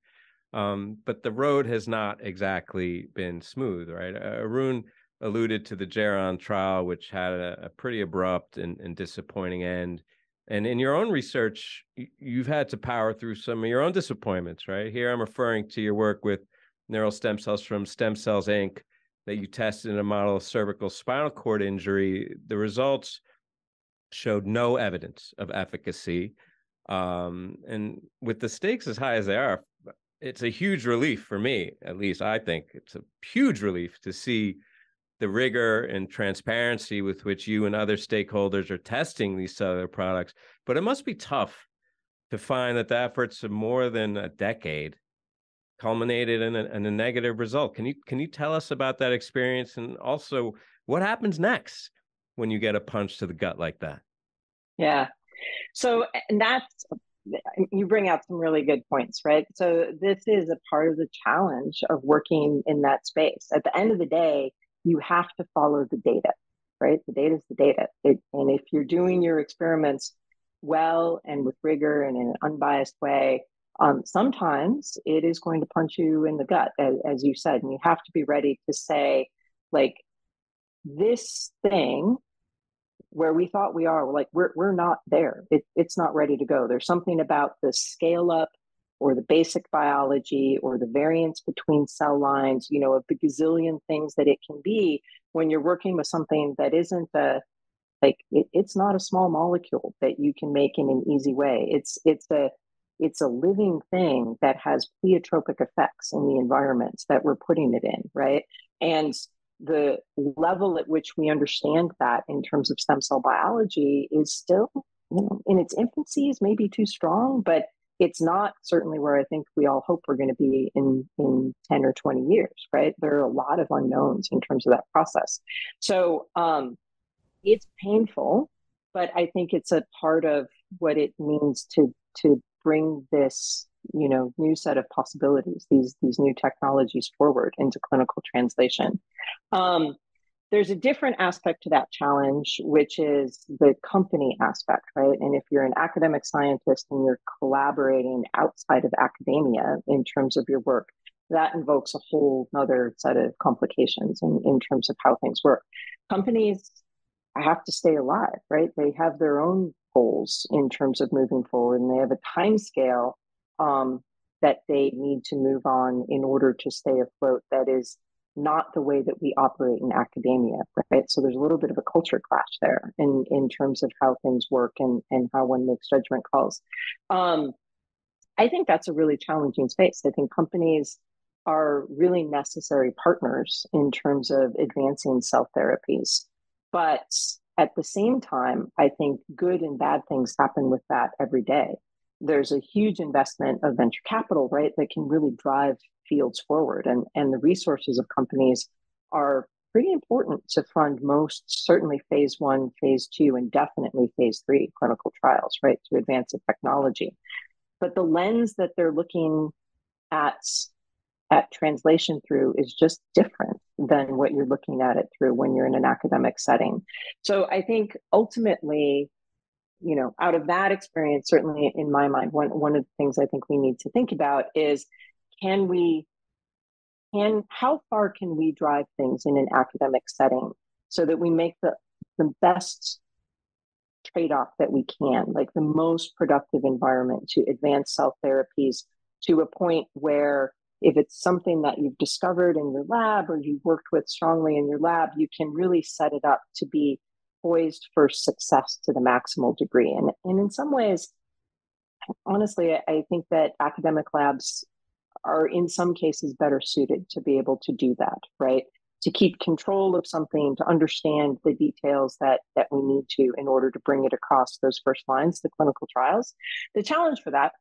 Um, but the road has not exactly been smooth, right? Arun alluded to the Geron trial, which had a, a pretty abrupt and, and, disappointing end. And in your own research, you've had to power through some of your own disappointments, right? Here I'm referring to your work with neural stem cells from Stem Cells Inc. that you tested in a model of cervical spinal cord injury. The results showed no evidence of efficacy. Um, and with the stakes as high as they are, it's a huge relief for me, at least I think it's a huge relief to see the rigor and transparency with which you and other stakeholders are testing these cellular products. But it must be tough to find that the efforts of more than a decade culminated in a, in a negative result. Can you can you tell us about that experience and also what happens next when you get a punch to the gut like that? Yeah, so, and that's, you bring out some really good points, right? So, this is a part of the challenge of working in that space. At the end of the day, you have to follow the data, right? The data is the data. It, and if you're doing your experiments well and with rigor and in an unbiased way, um, sometimes it is going to punch you in the gut, as, as you said, and you have to be ready to say, like, this thing where we thought we are, like we're we're not there. It, it's not ready to go. There's something about the scale up or the basic biology or the variance between cell lines, you know, of the gazillion things that it can be when you're working with something that isn't a like it, it's not a small molecule that you can make in an easy way. It's it's a it's a living thing that has pleiotropic effects in the environments that we're putting it in, right? And the level at which we understand that in terms of stem cell biology is still you know, in its infancy is maybe too strong, but it's not certainly where I think we all hope we're going to be in in 10 or 20 years, right? There are a lot of unknowns in terms of that process. So um, it's painful, but I think it's a part of what it means to to bring this you know new set of possibilities these these new technologies forward into clinical translation. Um, there's a different aspect to that challenge which is the company aspect right? And if you're an academic scientist and you're collaborating outside of academia in terms of your work that invokes a whole other set of complications in, in terms of how things work. Companies have to stay alive right? They have their own goals in terms of moving forward and they have a time scale um, that they need to move on in order to stay afloat that is not the way that we operate in academia right so there's a little bit of a culture clash there in in terms of how things work and and how one makes judgment calls um, I think that's a really challenging space. I think companies are really necessary partners in terms of advancing cell therapies. But at the same time, I think good and bad things happen with that every day. There's a huge investment of venture capital, right, that can really drive fields forward. And, and the resources of companies are pretty important to fund most, certainly phase one, phase two, and definitely phase three clinical trials, right, to advance the technology. But the lens that they're looking at at translation through is just different than what you're looking at it through when you're in an academic setting. So I think ultimately, you know, out of that experience, certainly in my mind, one one of the things I think we need to think about is can we can how far can we drive things in an academic setting so that we make the the best trade-off that we can, like the most productive environment to advance cell therapies to a point where if it's something that you've discovered in your lab or you've worked with strongly in your lab, you can really set it up to be poised for success to the maximal degree. And, and in some ways, honestly, I think that academic labs are in some cases better suited to be able to do that, right? To keep control of something, to understand the details that that we need to in order to bring it across those first lines, the clinical trials. The challenge for that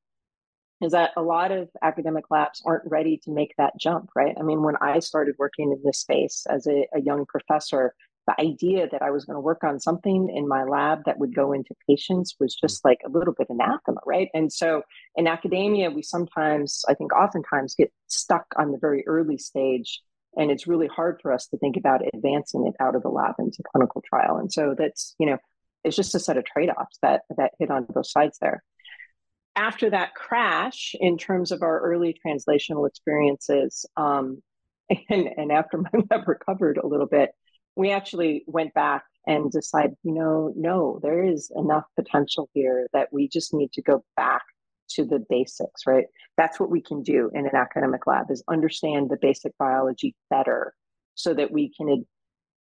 is that a lot of academic labs aren't ready to make that jump, right? I mean, when I started working in this space as a, a young professor, the idea that I was going to work on something in my lab that would go into patients was just mm. like a little bit anathema, right? And so in academia, we sometimes, I think oftentimes get stuck on the very early stage. And it's really hard for us to think about advancing it out of the lab into clinical trial. And so that's, you know, it's just a set of trade-offs that that hit on both sides there after that crash in terms of our early translational experiences um, and, and after my lab recovered a little bit we actually went back and decided you know no there is enough potential here that we just need to go back to the basics right? That's what we can do in an academic lab is understand the basic biology better so that we can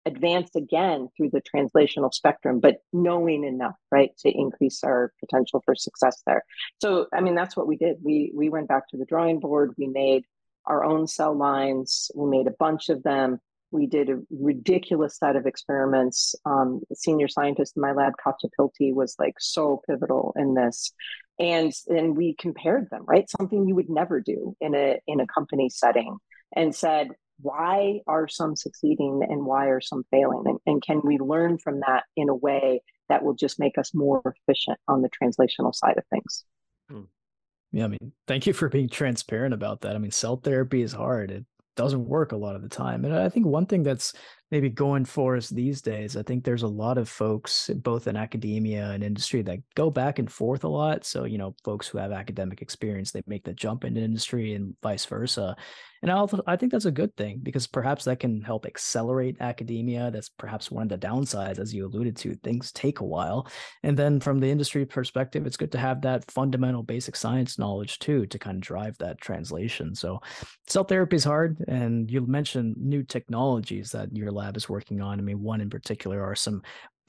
advance again through the translational spectrum, but knowing enough, right, to increase our potential for success there. So, I mean, that's what we did. We we went back to the drawing board. We made our own cell lines. We made a bunch of them. We did a ridiculous set of experiments. Um, senior scientist in my lab, Katja Piltti, was like so pivotal in this. And and we compared them, right? Something you would never do in a in a company setting and said, why are some succeeding and why are some failing? And, and can we learn from that in a way that will just make us more efficient on the translational side of things? Hmm. Yeah, I mean, thank you for being transparent about that. I mean, cell therapy is hard. It doesn't work a lot of the time. And I think one thing that's maybe going for us these days, I think there's a lot of folks, both in academia and industry, that go back and forth a lot. So, you know, folks who have academic experience, they make the jump into industry and vice versa. And i I think that's a good thing because perhaps that can help accelerate academia. That's perhaps one of the downsides, as you alluded to. Things take a while. And then from the industry perspective, it's good to have that fundamental basic science knowledge too to kind of drive that translation. So cell therapy is hard. And you mentioned new technologies that your lab is working on. I mean, one in particular are some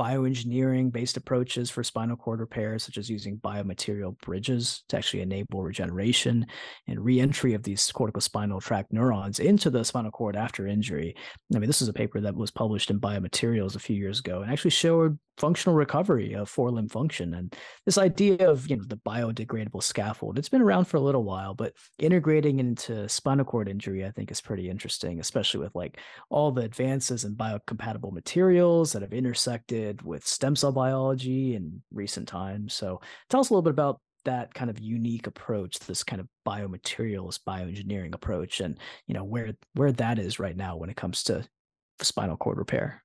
bioengineering based approaches for spinal cord repair, such as using biomaterial bridges to actually enable regeneration and reentry of these corticospinal tract neurons into the spinal cord after injury. I mean, this is a paper that was published in Biomaterials a few years ago and actually showed functional recovery of forelimb function. And this idea of, you know, the biodegradable scaffold, it's been around for a little while, but integrating into spinal cord injury, I think is pretty interesting, especially with like all the advances in biocompatible materials that have intersected with stem cell biology in recent times. So tell us a little bit about that kind of unique approach, this kind of biomaterials, bioengineering approach, and you know where where that is right now when it comes to spinal cord repair.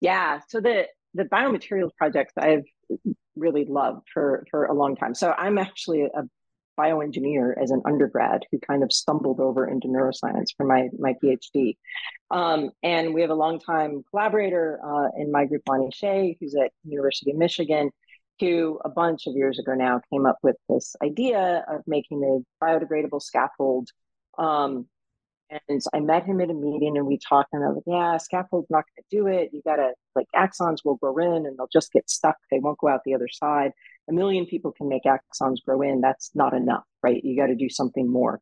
Yeah. So the the biomaterials projects I've really loved for for a long time. So I'm actually a bioengineer as an undergrad who kind of stumbled over into neuroscience for my my PhD. Um, and we have a longtime collaborator uh, in my group, Lonnie Shea, who's at University of Michigan, who a bunch of years ago now came up with this idea of making a biodegradable scaffold um, and I met him at a meeting and we talked and I was like, yeah, scaffold's not going to do it. You got to like axons will go in and they'll just get stuck. They won't go out the other side. A million people can make axons grow in. That's not enough, right? You got to do something more.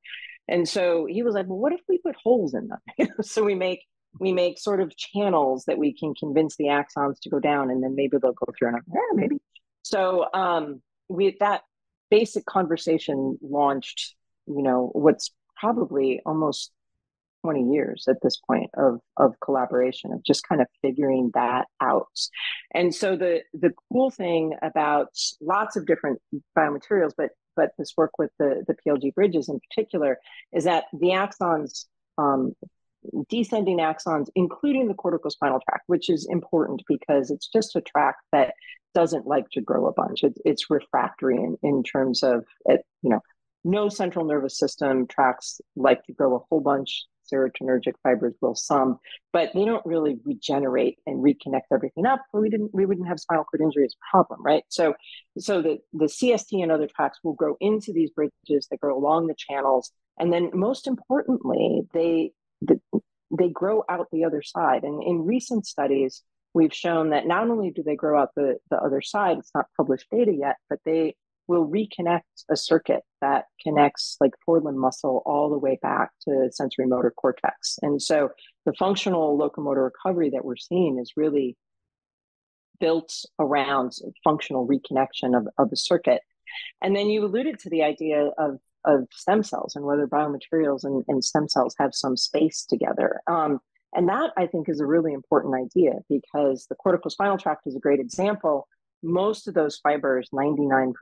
And so he was like, well, what if we put holes in them? so we make we make sort of channels that we can convince the axons to go down and then maybe they'll go through and I'm, yeah, maybe. So um we that basic conversation launched, you know, what's probably almost 20 years at this point of of collaboration of just kind of figuring that out. And so the the cool thing about lots of different biomaterials but but this work with the the plg bridges in particular is that the axons um, descending axons including the corticospinal tract which is important because it's just a tract that doesn't like to grow a bunch. It's, it's refractory in, in terms of it you know no central nervous system tracts like to grow a whole bunch serotonergic fibers will some, but they don't really regenerate and reconnect everything up. We didn't we wouldn't have spinal cord injury as a problem, right? So so the, the CST and other tracts will grow into these bridges that grow along the channels. And then most importantly, they the, they grow out the other side. And in recent studies, we've shown that not only do they grow out the, the other side, it's not published data yet, but they will reconnect a circuit that connects like forelimb muscle all the way back to sensory motor cortex. And so the functional locomotor recovery that we're seeing is really built around functional reconnection of, of the circuit. And then you alluded to the idea of, of stem cells and whether biomaterials and, and stem cells have some space together. Um, and that I think is a really important idea because the cortical spinal tract is a great example most of those fibers, 99%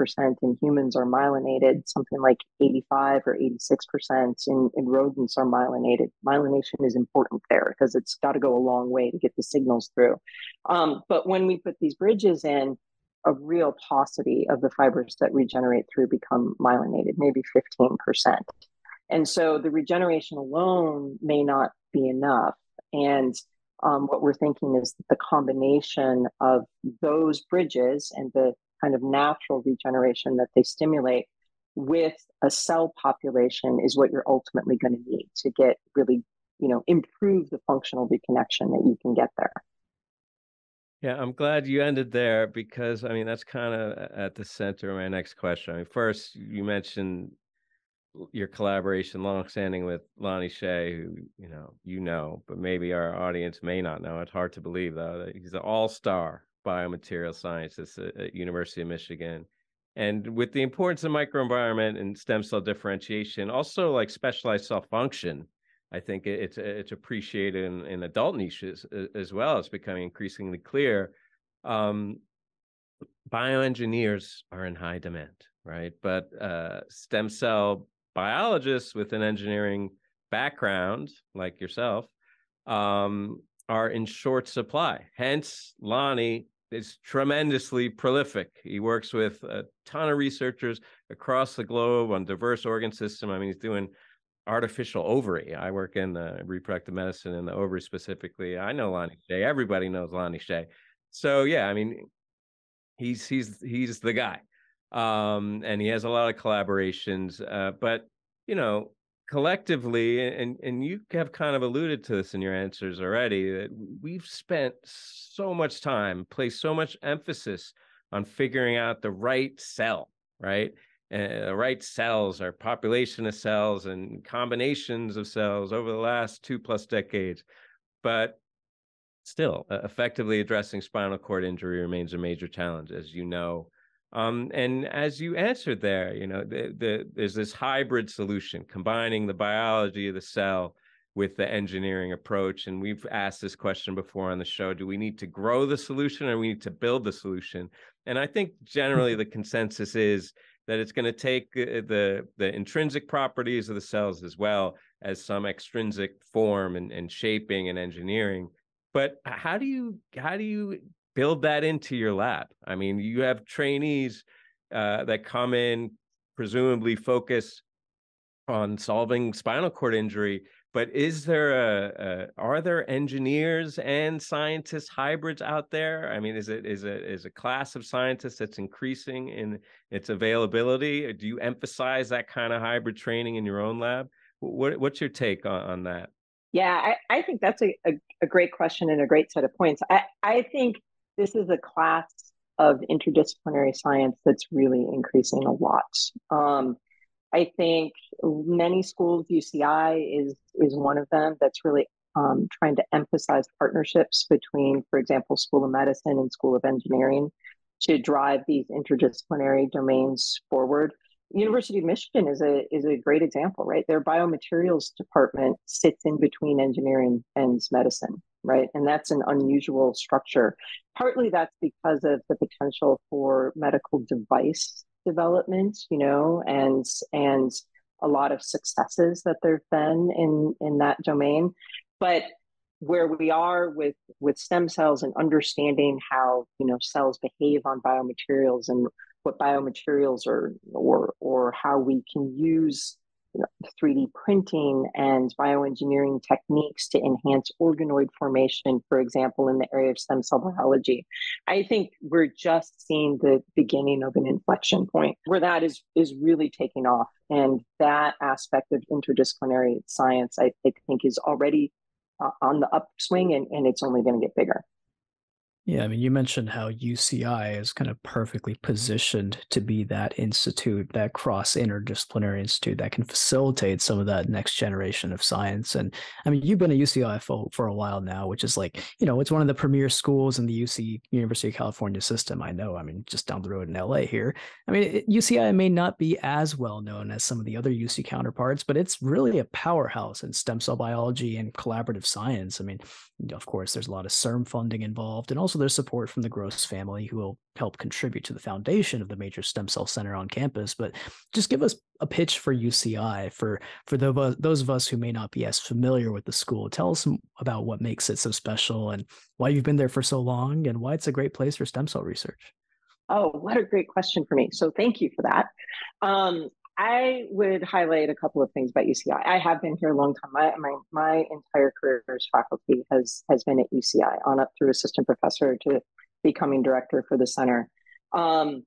in humans are myelinated, something like 85 or 86% in, in rodents are myelinated. Myelination is important there because it's got to go a long way to get the signals through. Um, but when we put these bridges in, a real paucity of the fibers that regenerate through become myelinated, maybe 15%. And so the regeneration alone may not be enough. And um, what we're thinking is the combination of those bridges and the kind of natural regeneration that they stimulate with a cell population is what you're ultimately going to need to get really, you know, improve the functional reconnection that you can get there. Yeah, I'm glad you ended there because I mean that's kind of at the center of my next question. I mean, first you mentioned your collaboration long-standing with Lonnie Shea, who you know you know, but maybe our audience may not know. It's hard to believe though that he's an all-star biomaterial scientist at, at University of Michigan, and with the importance of microenvironment and stem cell differentiation, also like specialized cell function. I think it's it's appreciated in, in adult niches as well. It's becoming increasingly clear. Um, bioengineers are in high demand, right? But uh, stem cell biologists with an engineering background like yourself um, are in short supply. Hence, Lonnie is tremendously prolific. He works with a ton of researchers across the globe on diverse organ system. I mean, he's doing artificial ovary. I work in the reproductive medicine and the ovary specifically. I know Lonnie Shea. Everybody knows Lonnie Shea. So yeah, I mean, he's he's he's the guy um, and he has a lot of collaborations. Uh, but you know, collectively, and and you have kind of alluded to this in your answers already, that we've spent so much time, placed so much emphasis on figuring out the right cell, right? Uh, the right cells, our population of cells, and combinations of cells over the last two plus decades. But still, uh, effectively addressing spinal cord injury remains a major challenge, as you know. Um, and as you answered there, you know, the, the, there's this hybrid solution combining the biology of the cell with the engineering approach. And we've asked this question before on the show: Do we need to grow the solution, or we need to build the solution? And I think generally the consensus is that it's going to take uh, the the intrinsic properties of the cells as well as some extrinsic form and, and shaping and engineering. But how do you how do you build that into your lab. I mean, you have trainees uh, that come in, presumably focus on solving spinal cord injury. But is there a, a, are there engineers and scientists hybrids out there? I mean, is it is it is a class of scientists that's increasing in its availability? Do you emphasize that kind of hybrid training in your own lab? What what's your take on, on that? Yeah, I, I think that's a, a, a, great question and a great set of points. I, I think this is a class of interdisciplinary science that's really increasing a lot. Um, I think many schools, UCI is is one of them that's really um, trying to emphasize partnerships between, for example, School of Medicine and School of Engineering to drive these interdisciplinary domains forward. University of Michigan is a is a great example, right? Their biomaterials department sits in between engineering and medicine, right? And that's an unusual structure. Partly that's because of the potential for medical device development, you know, and and a lot of successes that there've been in in that domain. But where we are with with stem cells and understanding how you know cells behave on biomaterials and what biomaterials are or or how we can use 3D printing and bioengineering techniques to enhance organoid formation, for example, in the area of stem cell biology. I think we're just seeing the beginning of an inflection point where that is is really taking off. And that aspect of interdisciplinary science, I, I think, is already uh, on the upswing and, and it's only going to get bigger. Yeah, I mean, you mentioned how UCI is kind of perfectly positioned to be that institute, that cross interdisciplinary institute that can facilitate some of that next generation of science. And I mean, you've been at UCI for, for a while now, which is like, you know, it's one of the premier schools in the UC University of California system. I know. I mean, just down the road in LA here. I mean, it, UCI may not be as well known as some of the other UC counterparts, but it's really a powerhouse in stem cell biology and collaborative science. I mean, of course, there's a lot of CIRM funding involved, and also there's support from the Gross family who will help contribute to the foundation of the major stem cell center on campus. But just give us a pitch for UCI for for the, those of us who may not be as familiar with the school. Tell us about what makes it so special and why you've been there for so long and why it's a great place for stem cell research. Oh, what a great question for me. So thank you for that. Um, I would highlight a couple of things about UCI. I have been here a long time. My my, my entire career as faculty has has been at UCI, on up through assistant professor to becoming director for the center. Um,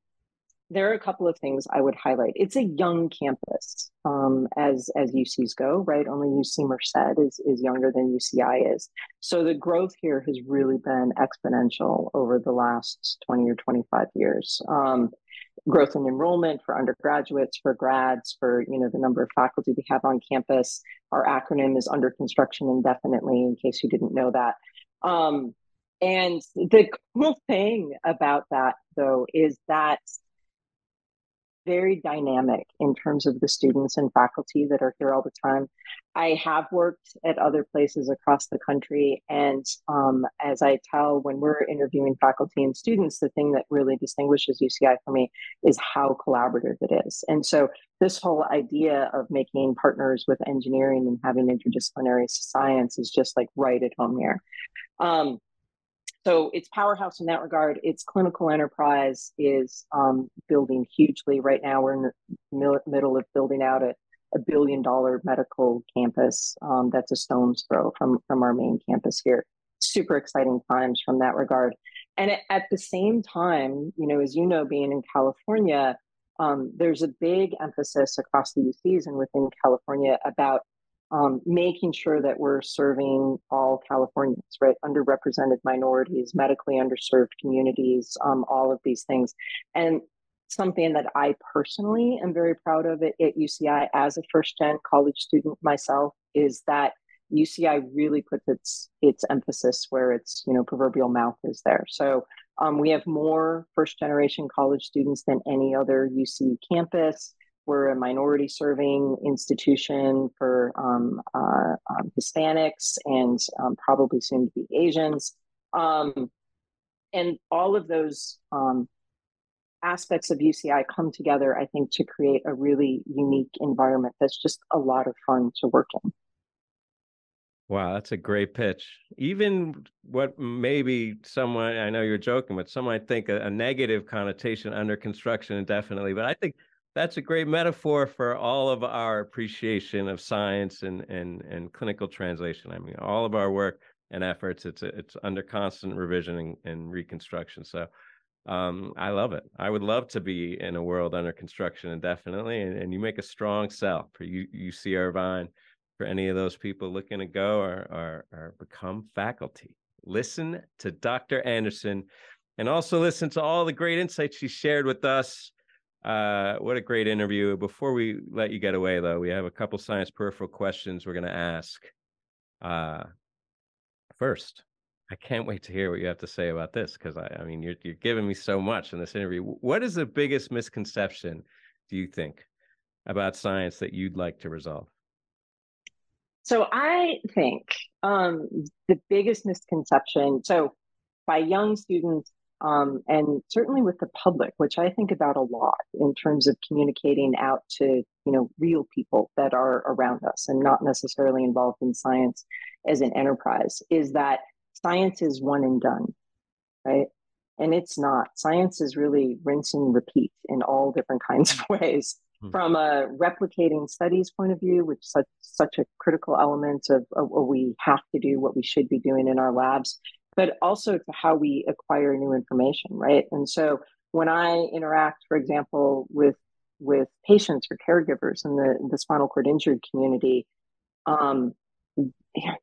there are a couple of things I would highlight. It's a young campus, um, as as UCs go, right? Only UC Merced is is younger than UCI is. So the growth here has really been exponential over the last twenty or twenty five years. Um, growth in enrollment for undergraduates, for grads, for you know the number of faculty we have on campus. Our acronym is under construction indefinitely, in case you didn't know that. Um, and the cool thing about that, though, is that very dynamic in terms of the students and faculty that are here all the time. I have worked at other places across the country, and um, as I tell when we're interviewing faculty and students, the thing that really distinguishes UCI for me is how collaborative it is. And so, this whole idea of making partners with engineering and having interdisciplinary science is just like right at home here. Um, so it's powerhouse in that regard. Its clinical enterprise is um, building hugely right now. We're in the middle of building out a, a billion dollar medical campus um, that's a stone's throw from from our main campus here. Super exciting times from that regard. And at the same time, you know, as you know, being in California, um, there's a big emphasis across the UCs and within California about um, making sure that we're serving all Californians, right? Underrepresented minorities, medically underserved communities, um, all of these things. And something that I personally am very proud of at, at UCI as a first gen college student myself is that UCI really puts its its emphasis where its you know proverbial mouth is there. So um, we have more first generation college students than any other UC campus. We're a minority serving institution for um, uh, um, Hispanics and um, probably soon to be Asians. Um, and all of those um, aspects of UCI come together, I think, to create a really unique environment that's just a lot of fun to work in. Wow, that's a great pitch. Even what maybe someone, I know you're joking, but some might think a, a negative connotation under construction indefinitely, but I think that's a great metaphor for all of our appreciation of science and and and clinical translation. I mean, all of our work and efforts, it's it's under constant revision and, and reconstruction. So um, I love it. I would love to be in a world under construction indefinitely, and, and you make a strong sell for you UC Irvine for any of those people looking to go or, or, or become faculty. Listen to Dr. Anderson and also listen to all the great insights she shared with us. Uh, what a great interview. Before we let you get away, though, we have a couple science peripheral questions we're going to ask. Uh, first, I can't wait to hear what you have to say about this because I, I mean, you're you're giving me so much in this interview. What is the biggest misconception do you think about science that you'd like to resolve? So I think um, the biggest misconception. So by young students um, and certainly with the public, which I think about a lot in terms of communicating out to you know real people that are around us and not necessarily involved in science as an enterprise, is that science is one and done, right? And it's not. Science is really rinse and repeat in all different kinds of ways. Hmm. From a replicating studies point of view, which is such, such a critical element of, of what we have to do, what we should be doing in our labs, but also to how we acquire new information, right? And so when I interact, for example, with with patients or caregivers in the, the spinal cord injured community, um,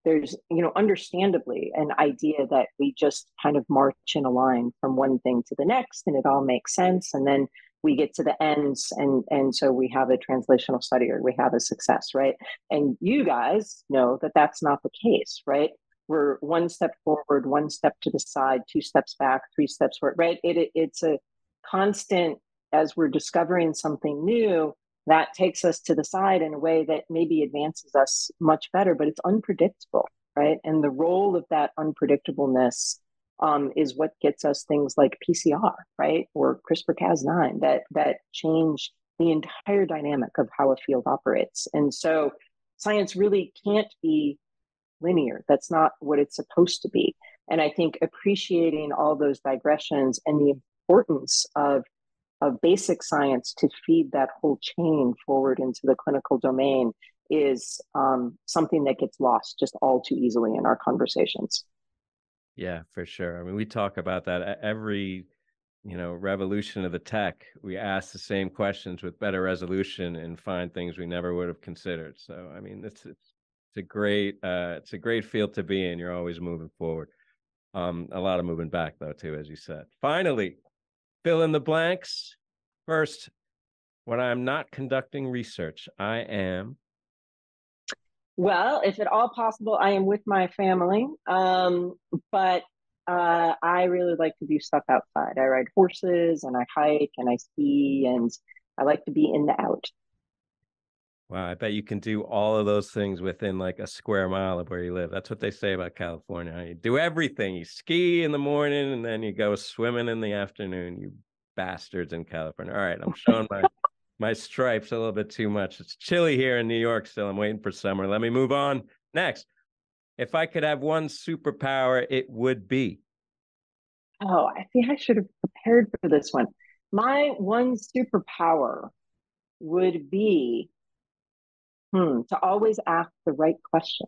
there's you know understandably an idea that we just kind of march in a line from one thing to the next and it all makes sense and then we get to the ends and and so we have a translational study or we have a success right and you guys know that that's not the case right we're one step forward, one step to the side, two steps back, three steps forward, right? It, it, it's a constant, as we're discovering something new, that takes us to the side in a way that maybe advances us much better, but it's unpredictable, right? And the role of that unpredictableness um, is what gets us things like PCR, right, or CRISPR-Cas9 that that change the entire dynamic of how a field operates. And so, science really can't be linear. That's not what it's supposed to be. And I think appreciating all those digressions and the importance of of basic science to feed that whole chain forward into the clinical domain is um, something that gets lost just all too easily in our conversations. Yeah, for sure. I mean, we talk about that every, you know, revolution of the tech. We ask the same questions with better resolution and find things we never would have considered. So, I mean, it's it's it's a great uh, it's a great field to be in. You're always moving forward. Um, a lot of moving back though too, as you said. Finally, fill in the blanks. First, when I'm not conducting research, I am. Well, if at all possible, I am with my family. Um, but uh, I really like to do stuff outside. I ride horses and I hike and I ski and I like to be in the out. Wow, I bet you can do all of those things within like a square mile of where you live. That's what they say about California. You do everything. You ski in the morning and then you go swimming in the afternoon. You bastards in California. All right, I'm showing my my stripes a little bit too much. It's chilly here in New York still. I'm waiting for summer. Let me move on. Next. If I could have one superpower, it would be. Oh, I think I should have prepared for this one. My one superpower would be Hmm, to always ask the right question.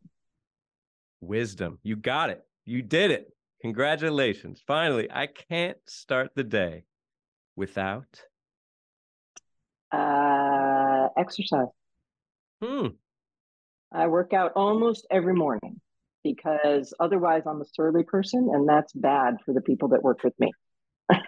Wisdom. You got it. You did it. Congratulations. Finally, I can't start the day without uh, exercise. Hmm. I work out almost every morning because otherwise I'm a surly person and that's bad for the people that work with me.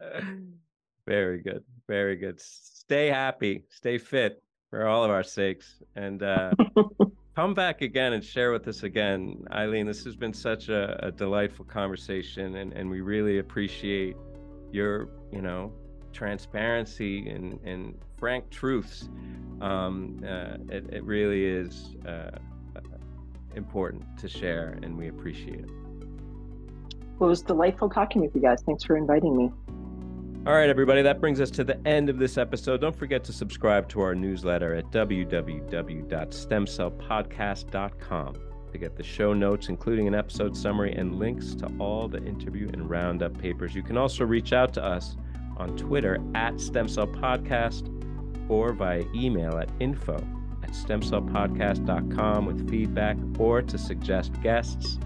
Very good. Very good. Stay happy, stay fit for all of our sakes. And uh, come back again and share with us again. Aileen, this has been such a, a delightful conversation, and, and we really appreciate your, you know, transparency and, and frank truths. Um, uh, it, it really is uh, important to share, and we appreciate it. Well, it was delightful talking with you guys. Thanks for inviting me. All right, everybody, that brings us to the end of this episode. Don't forget to subscribe to our newsletter at www.stemcellpodcast.com to get the show notes, including an episode summary and links to all the interview and roundup papers. You can also reach out to us on Twitter at stemcellpodcast or via email at info at stemcellpodcast.com with feedback or to suggest guests.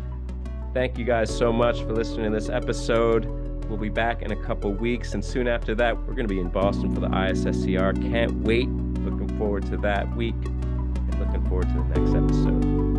Thank you guys so much for listening to this episode. We'll be back in a couple weeks, and soon after that, we're going to be in Boston for the ISSCR. Can't wait. Looking forward to that week and looking forward to the next episode.